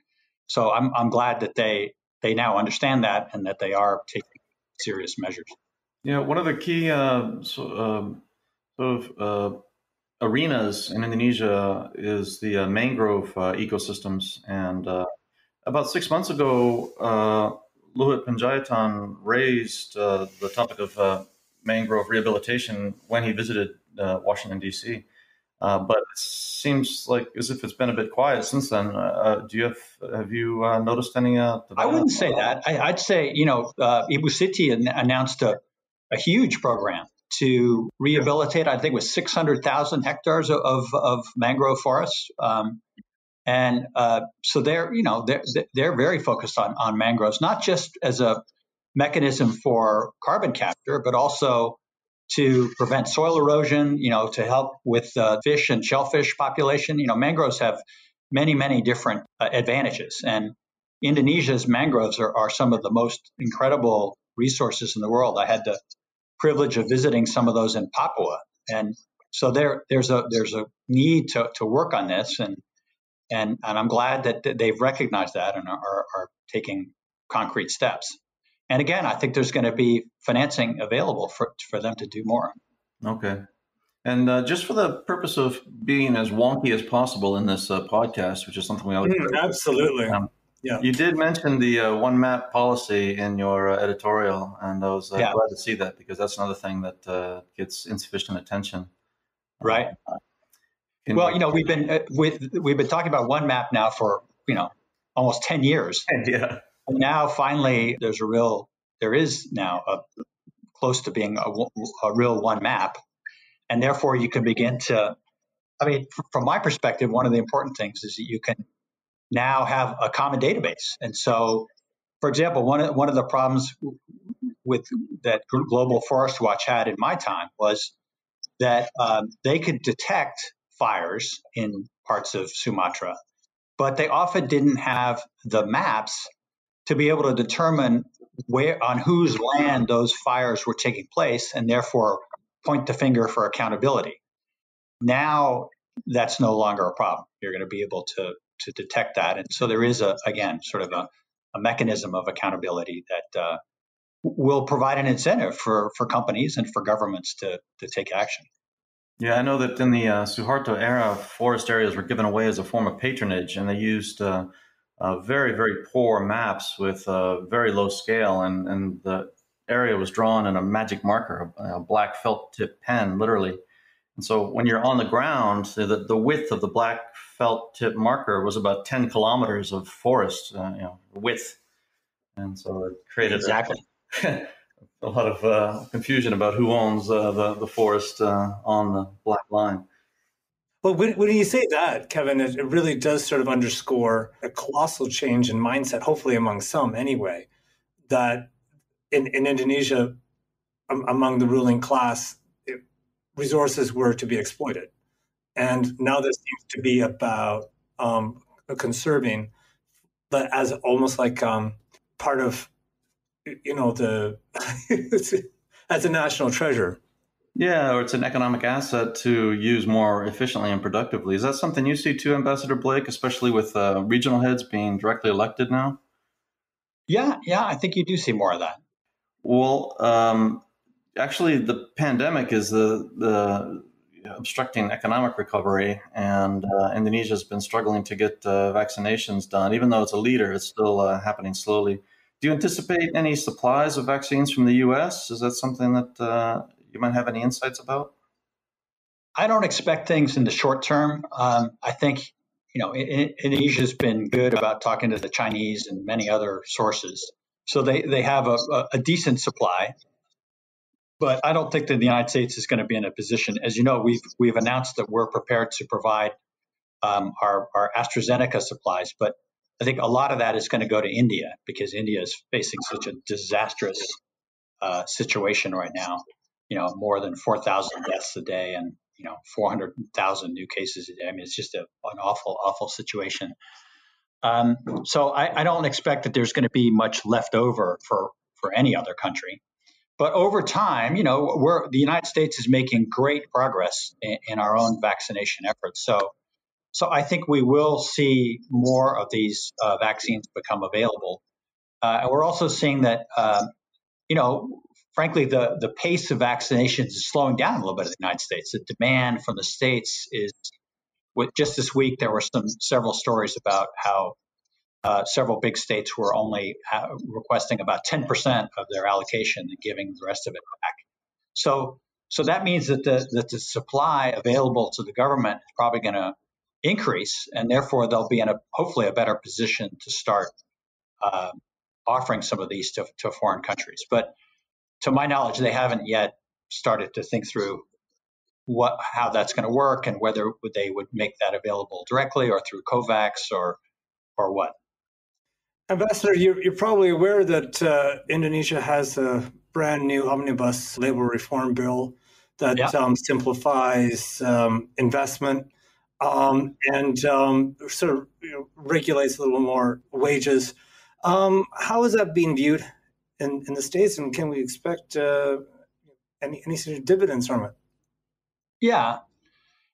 so I'm I'm glad that they they now understand that and that they are taking serious measures. Yeah, one of the key uh, so, um, sort of uh, arenas in Indonesia is the uh, mangrove uh, ecosystems. And uh, about six months ago, uh, Luhut Panjaitan raised the topic of mangrove rehabilitation when he visited Washington, D.C. Uh, but it seems like as if it's been a bit quiet since then. Uh, uh do you have have you uh, noticed any? Uh, I wouldn't say that. I, would say you know uh, Ibu Siti announced a, a huge program to rehabilitate, I think it was 600,000 hectares of, of mangrove forests. Um, and uh, so they're, you know, they're, they're very focused on, on mangroves, not just as a mechanism for carbon capture, but also to prevent soil erosion, you know, to help with uh, fish and shellfish population. You know, mangroves have many, many different uh, advantages. And Indonesia's mangroves are, are some of the most incredible resources in the world. I had the privilege of visiting some of those in Papua. And so there, there's a there's a need to, to work on this, and and and I'm glad that they've recognized that and are, are taking concrete steps. And again, I think there's going to be financing available for for them to do more. Okay. And uh, just for the purpose of being as wonky as possible in this uh, podcast, which is something we always mm, absolutely. Um, yeah. You did mention the uh, one map policy in your uh, editorial, and I was uh, yeah. glad to see that because that's another thing that uh, gets insufficient attention. Right. Uh, well, you know, we've been uh, with, we've been talking about one map now for you know almost ten years. Yeah. And now finally, there's a real there is now a close to being a, a real one map, and therefore you can begin to. I mean, from my perspective, one of the important things is that you can now have a common database. And so, for example, one of, one of the problems with that Global Forest Watch had in my time was that um, they could detect fires in parts of Sumatra, but they often didn't have the maps to be able to determine where on whose land those fires were taking place and therefore point the finger for accountability. Now that's no longer a problem. You're going to be able to to detect that. And so there is a again sort of a, a mechanism of accountability that uh, will provide an incentive for for companies and for governments to to take action. Yeah, I know that in the uh, Suharto era, forest areas were given away as a form of patronage, and they used uh, uh, very, very poor maps with a very low scale, and, and the area was drawn in a magic marker, a, a black felt tip pen, literally. And so when you're on the ground, the, the width of the black felt tip marker was about 10 kilometers of forest uh, you know, width. And so it created exactly. a, a lot of uh, confusion about who owns uh, the, the forest uh, on the black line. Well, when, when you say that, Kevin, it, it really does sort of underscore a colossal change in mindset, hopefully among some anyway, that in, in Indonesia, among the ruling class, resources were to be exploited. And now this seems to be about um, conserving, but as almost like um, part of, you know, the as a national treasure. Yeah, or it's an economic asset to use more efficiently and productively. Is that something you see too, Ambassador Blake, especially with uh, regional heads being directly elected now? Yeah, yeah, I think you do see more of that. Well, um, actually, the pandemic is the the obstructing economic recovery, and uh, Indonesia has been struggling to get uh, vaccinations done. Even though it's a leader, it's still uh, happening slowly. Do you anticipate any supplies of vaccines from the U.S.? Is that something that uh, you might have any insights about? I don't expect things in the short term. Um, I think you know Indonesia's been good about talking to the Chinese and many other sources, so they they have a, a decent supply. But I don't think that the United States is going to be in a position. As you know, we've we've announced that we're prepared to provide um, our our AstraZeneca supplies, but I think a lot of that is going to go to India because India is facing such a disastrous uh, situation right now. You know, more than four thousand deaths a day and you know 400,000 new cases a day. I mean, it's just a, an awful, awful situation. Um, so I, I, don't expect that there's going to be much left over for for any other country. But over time, you know, we're, the United States is making great progress in, in, our own vaccination efforts. So, so I think we will see more of these uh, vaccines become available. Uh, and we're also seeing that, uh, you know, frankly, the, the pace of vaccinations is slowing down a little bit in the United States. The demand from the states is, with just this week, there were some several stories about how uh, several big states were only uh, requesting about 10% of their allocation and giving the rest of it back. So, so that means that the, that the supply available to the government is probably going to increase, and therefore they'll be in a hopefully a better position to start uh, offering some of these to, to foreign countries. But to my knowledge, they haven't yet started to think through what how that's going to work and whether they would make that available directly or through COVAX or or what. Ambassador, you're, you're probably aware that uh, Indonesia has a brand new omnibus labor reform bill that yeah. um, simplifies um, investment um, and um, sort of you know, regulates a little more wages. Um, how is that being viewed in, in the states, and can we expect uh, any any sort of dividends from it? Yeah,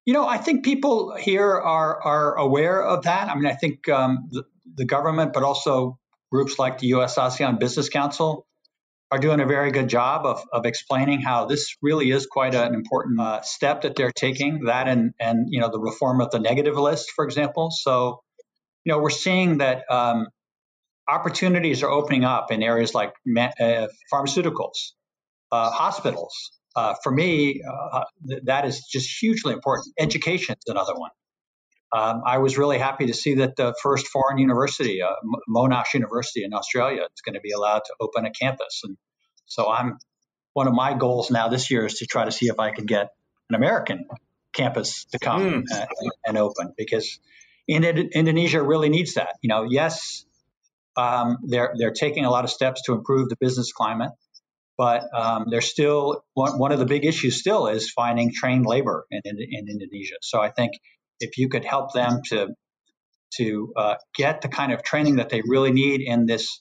you know, I think people here are are aware of that. I mean, I think um, the, the government, but also groups like the U.S. ASEAN Business Council are doing a very good job of, of explaining how this really is quite an important uh, step that they're taking. That and and you know the reform of the negative list, for example. So, you know, we're seeing that um, opportunities are opening up in areas like uh, pharmaceuticals, uh, hospitals, uh, for me, uh, th- that is just hugely important. Education is another one. Um, I was really happy to see that the first foreign university, uh, Monash University in Australia, is going to be allowed to open a campus. And so I'm one of my goals now this year is to try to see if I can get an American campus to come mm. and, and, open because in, Indonesia really needs that. You know, yes, um, they're they're taking a lot of steps to improve the business climate. But um, there's still one, one, of the big issues still is finding trained labor in, in, in Indonesia. So I think if you could help them to to uh, get the kind of training that they really need in this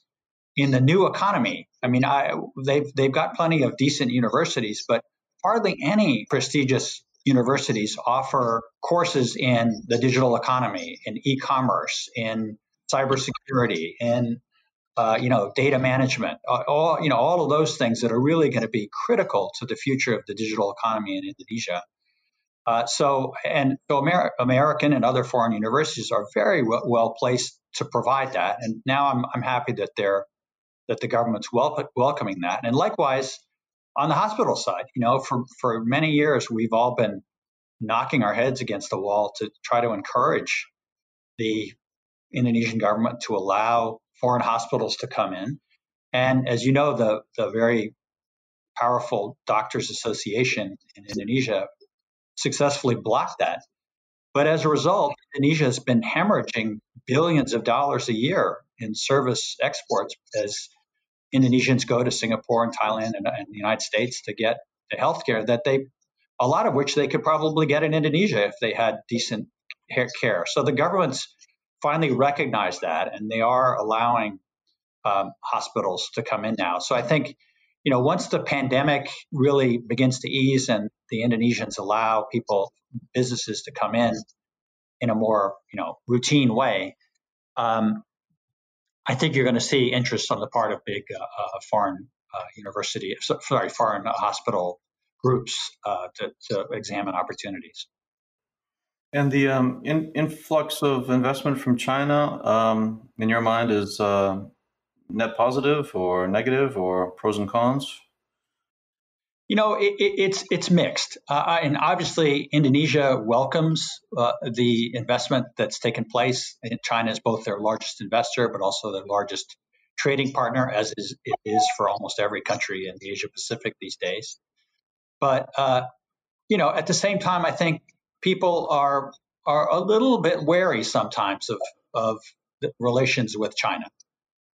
in the new economy. I mean, I, they've they've got plenty of decent universities, but hardly any prestigious universities offer courses in the digital economy, in e-commerce, in cybersecurity, in uh, you know, data management, uh, all you know, all of those things that are really going to be critical to the future of the digital economy in Indonesia. Uh, so, and so Amer- American and other foreign universities are very w- well placed to provide that. And now I'm, I'm happy that they're that the government's wel- welcoming that. And likewise, on the hospital side, you know, for for many years we've all been knocking our heads against the wall to try to encourage the Indonesian government to allow foreign hospitals to come in. And as you know, the, the very powerful Doctors Association in Indonesia successfully blocked that. But as a result, Indonesia has been hemorrhaging billions of dollars a year in service exports as Indonesians go to Singapore and Thailand and, and the United States to get the health care that they, a lot of which they could probably get in Indonesia if they had decent care. So the government's finally recognized that, and they are allowing um, hospitals to come in now. So I think, you know, once the pandemic really begins to ease and the Indonesians allow people, businesses to come in in a more, you know, routine way, um, I think you're going to see interest on the part of big uh, uh, foreign uh, university, sorry, foreign hospital groups uh, to, to examine opportunities. And the um, in, influx of investment from China, um, in your mind, is uh, net positive or negative, or pros and cons? You know, it, it, it's it's mixed, uh, and obviously Indonesia welcomes uh, the investment that's taken place. China is both their largest investor, but also their largest trading partner, as is, it is for almost every country in the Asia Pacific these days. But uh, you know, at the same time, I think people are are a little bit wary sometimes of of relations with China.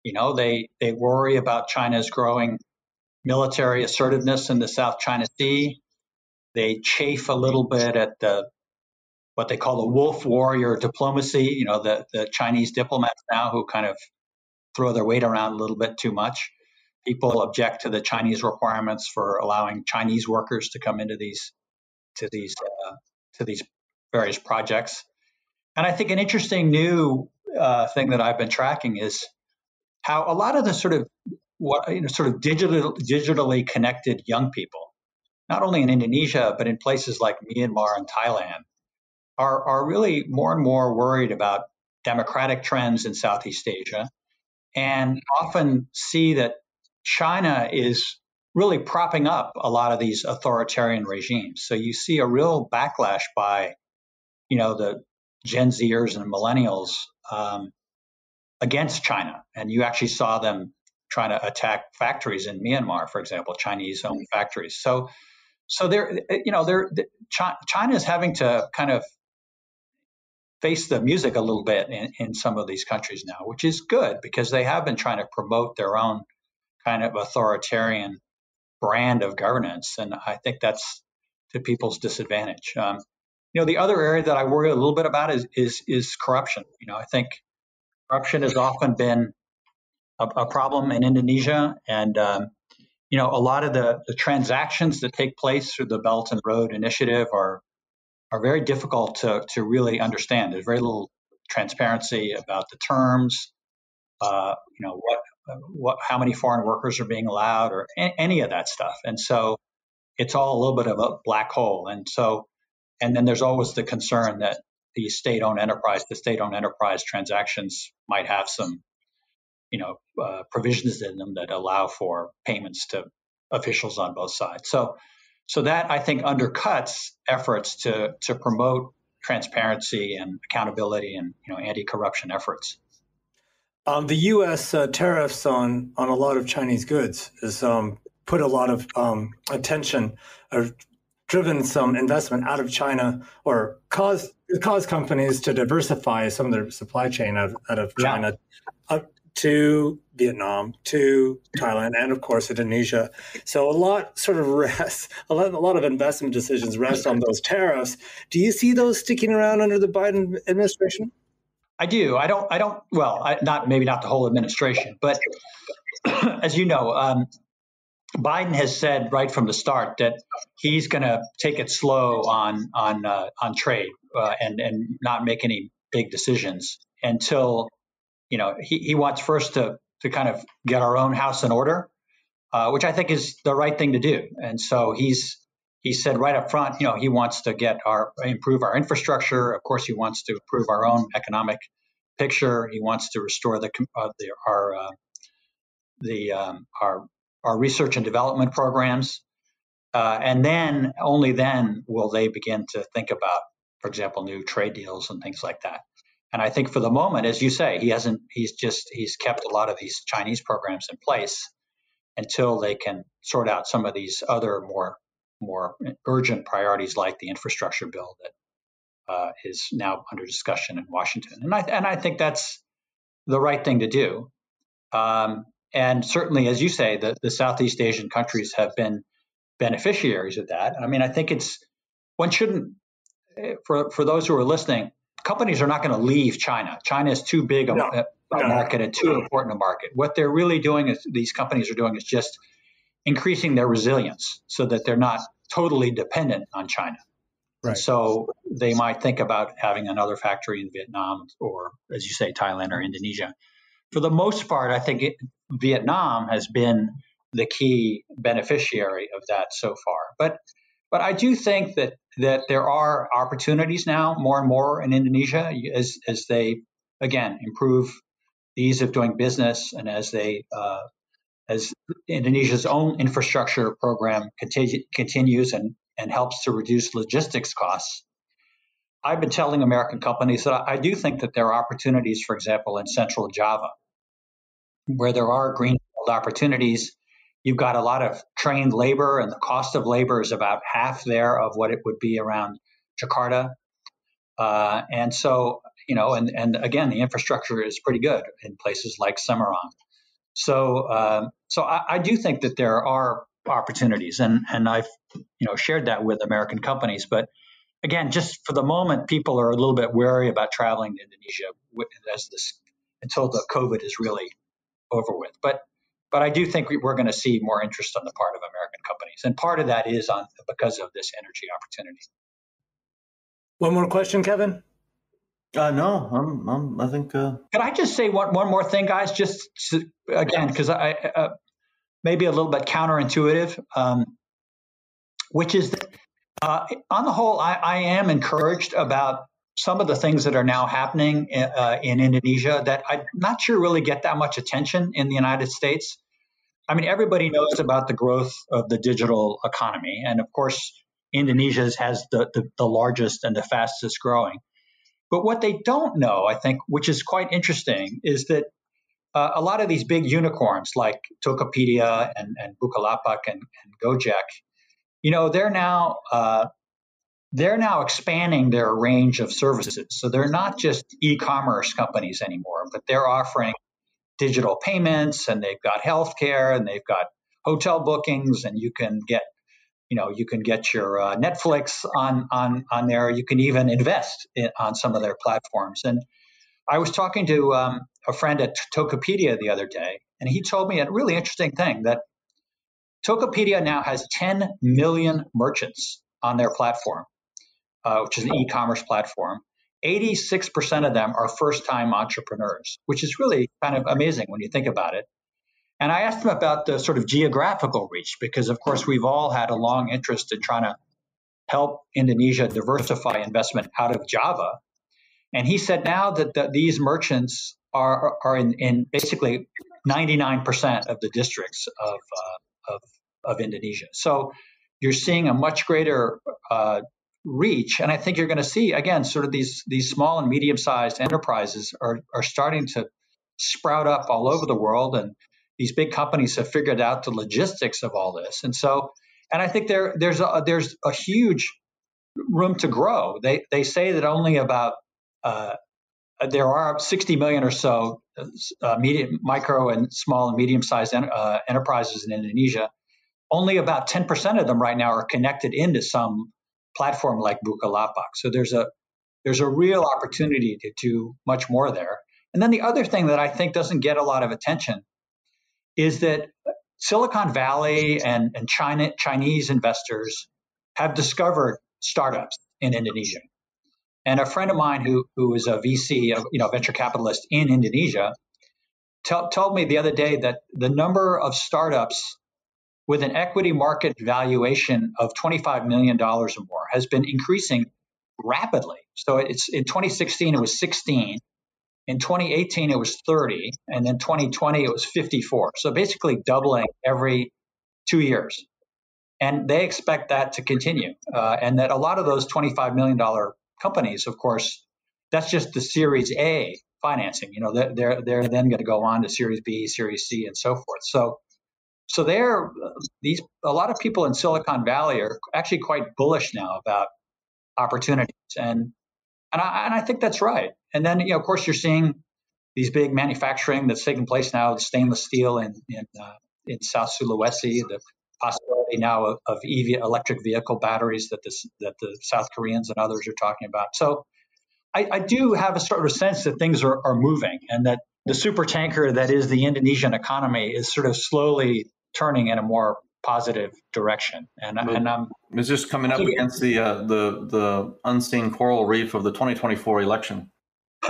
You know, they they worry about China's growing military assertiveness in the South China Sea. They chafe a little bit at the what they call the wolf warrior diplomacy. You know, the the Chinese diplomats now who kind of throw their weight around a little bit too much. People object to the Chinese requirements for allowing Chinese workers to come into these to these uh, to these various projects. And I think an interesting new uh, thing that I've been tracking is how a lot of the sort of what you know, sort of digital, digitally connected young people, not only in Indonesia but in places like Myanmar and Thailand, are are really more and more worried about democratic trends in Southeast Asia, and often see that China is really propping up a lot of these authoritarian regimes. So you see a real backlash by, you know, the Gen Zers and millennials um, against China, and you actually saw them trying to attack factories in Myanmar, for example, Chinese-owned factories. So so they're, you know, they're, China is having to kind of face the music a little bit in, in some of these countries now, which is good because they have been trying to promote their own kind of authoritarian brand of governance. And I think that's to people's disadvantage. Um, you know, the other area that I worry a little bit about is is is corruption. You know, I think corruption has often been a, a problem in Indonesia, and um, you know, a lot of the, the transactions that take place through the Belt and Road Initiative are are very difficult to to really understand. There's very little transparency about the terms. Uh, you know, what what how many foreign workers are being allowed, or any of that stuff, and so it's all a little bit of a black hole. And so, and then there's always the concern that the state-owned enterprise, the state-owned enterprise transactions might have some, you know, uh, provisions in them that allow for payments to officials on both sides. So, so that I think undercuts efforts to to promote transparency and accountability and you know anti-corruption efforts. Um, the U.S. Uh, tariffs on on a lot of Chinese goods has um, put a lot of um, attention or driven some investment out of China or caused caused companies to diversify some of their supply chain out, out of China yeah. up to Vietnam, to Thailand, and of course Indonesia. So a lot sort of rests, a lot, a lot of investment decisions rest on those tariffs. Do you see those sticking around under the Biden administration? I do. I don't. I don't. Well, I, not maybe not the whole administration, but as you know, um, Biden has said right from the start that he's going to take it slow on on uh, on trade uh, and and not make any big decisions until you know he, he wants first to to kind of get our own house in order, uh, which I think is the right thing to do. And so he's he said right up front, you know, he wants to get our improve our infrastructure. Of course, he wants to improve our own economic picture. He wants to restore the, uh, the our uh, the um, our our research and development programs. Uh, and then only then will they begin to think about, for example, new trade deals and things like that. And I think for the moment, as you say, he hasn't, he's just, he's kept a lot of these Chinese programs in place until they can sort out some of these other more, more urgent priorities like the infrastructure bill that uh, is now under discussion in Washington. And I, and I think that's the right thing to do. Um, and certainly, as you say, the, the Southeast Asian countries have been beneficiaries of that. I mean, I think it's one shouldn't eh, for for those who are listening. Companies are not going to leave China. China is too big a, no, a no. market and too important a market. What they're really doing is these companies are doing is just increasing their resilience so that they're not totally dependent on China. Right. So they might think about having another factory in Vietnam or, as you say, Thailand or Indonesia for the most part, I think it, Vietnam has been the key beneficiary of that so far. But but I do think that that there are opportunities now more and more in Indonesia as as they again improve the ease of doing business and as they uh, as Indonesia's own infrastructure program continue, continues and, and helps to reduce logistics costs. I've been telling American companies that I do think that there are opportunities, for example, in central Java, where there are greenfield opportunities. You've got a lot of trained labor, and the cost of labor is about half there of what it would be around Jakarta. Uh, and so, you know, and, and again, the infrastructure is pretty good in places like Semarang. So, um, so I, I do think that there are opportunities, and and I've you know shared that with American companies, but again, just for the moment, people are a little bit wary about traveling to Indonesia as this until the COVID is really over with. But but I do think we, are going to see more interest on the part of American companies, and part of that is on because of this energy opportunity. One more question, Kevin. Uh, no, I'm, I'm, i think. Uh... Can I just say one, one more thing, guys? Just to, again, because I uh, maybe a little bit counterintuitive, um, which is that uh, on the whole, I, I, am encouraged about some of the things that are now happening in, uh, in Indonesia that I'm not sure really get that much attention in the United States. I mean, everybody knows about the growth of the digital economy. And of course, Indonesia has the, the, the largest and the fastest growing. But what they don't know, I think, which is quite interesting, is that uh, a lot of these big unicorns like Tokopedia and, and Bukalapak and, and Gojek you know, they're now uh, they're now expanding their range of services. So they're not just e-commerce companies anymore, but they're offering digital payments and they've got healthcare and they've got hotel bookings and you can get you know you can get your uh, Netflix on on on there. You can even invest in, on some of their platforms. And I was talking to um, a friend at Tokopedia the other day, and he told me a really interesting thing that Tokopedia now has 10 million merchants on their platform, uh, which is an e-commerce platform. 86% of them are first-time entrepreneurs, which is really kind of amazing when you think about it. And I asked him about the sort of geographical reach because, of course, we've all had a long interest in trying to help Indonesia diversify investment out of Java. And he said now that the, these merchants are, are in, in, basically 99% of the districts of, uh, of, of, Indonesia. So you're seeing a much greater uh, reach. And I think you're going to see, again, sort of these, these small and medium sized enterprises are, are starting to sprout up all over the world. And these big companies have figured out the logistics of all this, and so and I think there there's a there's a huge room to grow. They they say that only about uh, there are 60 million or so uh, medium, micro and small and medium sized en- uh, enterprises in Indonesia. Only about 10% of them right now are connected into some platform like Bukalapak. So there's a there's a real opportunity to do much more there. And then the other thing that I think doesn't get a lot of attention is that Silicon Valley and, and China, Chinese investors have discovered startups in Indonesia. And a friend of mine who, who is a VC, a, you know, venture capitalist in Indonesia, t- told me the other day that the number of startups with an equity market valuation of $25 million or more has been increasing rapidly. So it's in 2016 it was 16, in 2018, it was 30, and then 2020, it was 54. So basically doubling every two years. And they expect that to continue. Uh, and that a lot of those $25 million companies, of course, that's just the Series A financing. You know, they're, they're, they're then going to go on to Series B, Series C, and so forth. So, so they're these a lot of people in Silicon Valley are actually quite bullish now about opportunities, and and I, and I think that's right. And then, you know, of course, you're seeing these big manufacturing that's taking place now, the stainless steel in in, uh, in South Sulawesi, the possibility now of, of EV electric vehicle batteries that this that the South Koreans and others are talking about. So I, I do have a sort of sense that things are, are moving and that the super tanker that is the Indonesian economy is sort of slowly turning in a more positive direction. And, but and I'm it's just coming up against the uh, the the unseen coral reef of the 2024 election.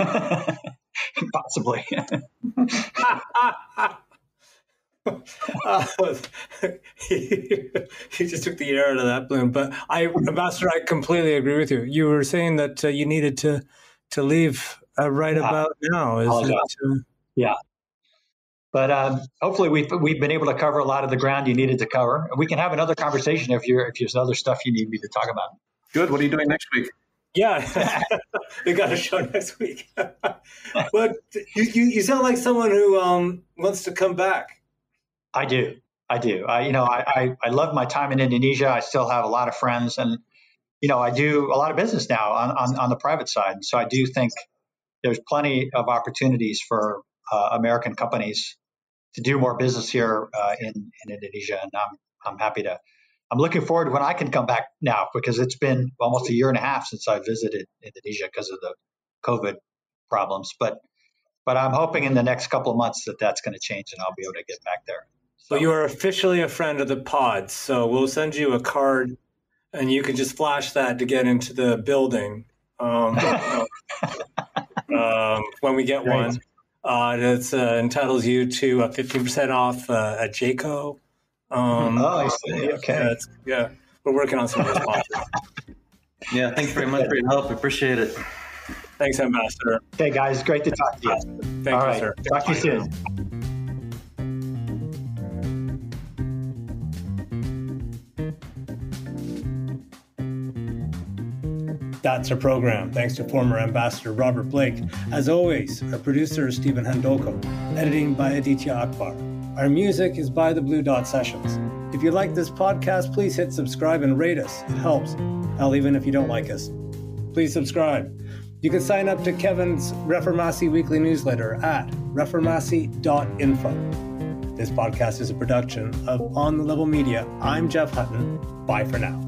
Possibly. uh, he, he, just took the air out of that balloon. But I, Ambassador, I completely agree with you. You were saying that uh, you needed to to leave uh, right yeah. about now. Is it, uh, yeah. But um, hopefully, we've we've been able to cover a lot of the ground you needed to cover. We can have another conversation if you're if there's other stuff you need me to talk about. Good. What are you doing next week? Yeah, we got a show next week. but you, you, you sound like someone who um, wants to come back. I do. I do. I, you know, I, I, I love my time in Indonesia. I still have a lot of friends, and you know, I do a lot of business now on on, on the private side. So I do think there's plenty of opportunities for uh, American companies to do more business here uh, in in Indonesia, and I'm I'm happy to I'm looking forward to when I can come back now because it's been almost a year and a half since I visited Indonesia because of the COVID problems. But but I'm hoping in the next couple of months that that's going to change and I'll be able to get back there. So well, you are officially a friend of the pod, so we'll send you a card, and you can just flash that to get into the building um, um, when we get Great. one. Uh, it uh, entitles you to a 15% off uh, at Jayco. Um, oh, I see. Okay. yeah, we're working on some responses. yeah, thanks very much for your help. Appreciate it. Thanks, Ambassador. Hey, guys, great to talk to you. Thank All you, right. sir. Talk to you soon. That's our program. Thanks to former Ambassador Robert Blake. As always, our producer is Stephen Handolko, editing by Aditya Akbar. Our music is by the Blue Dot Sessions. If If you like this podcast, please hit subscribe and rate us. It helps. Hell, even if you don't like us. Please subscribe. You can sign up to Kevin's Reformasi weekly newsletter at reformasi.info. This podcast is a production of On the Level Media. I'm Jeff Hutton. Bye for now.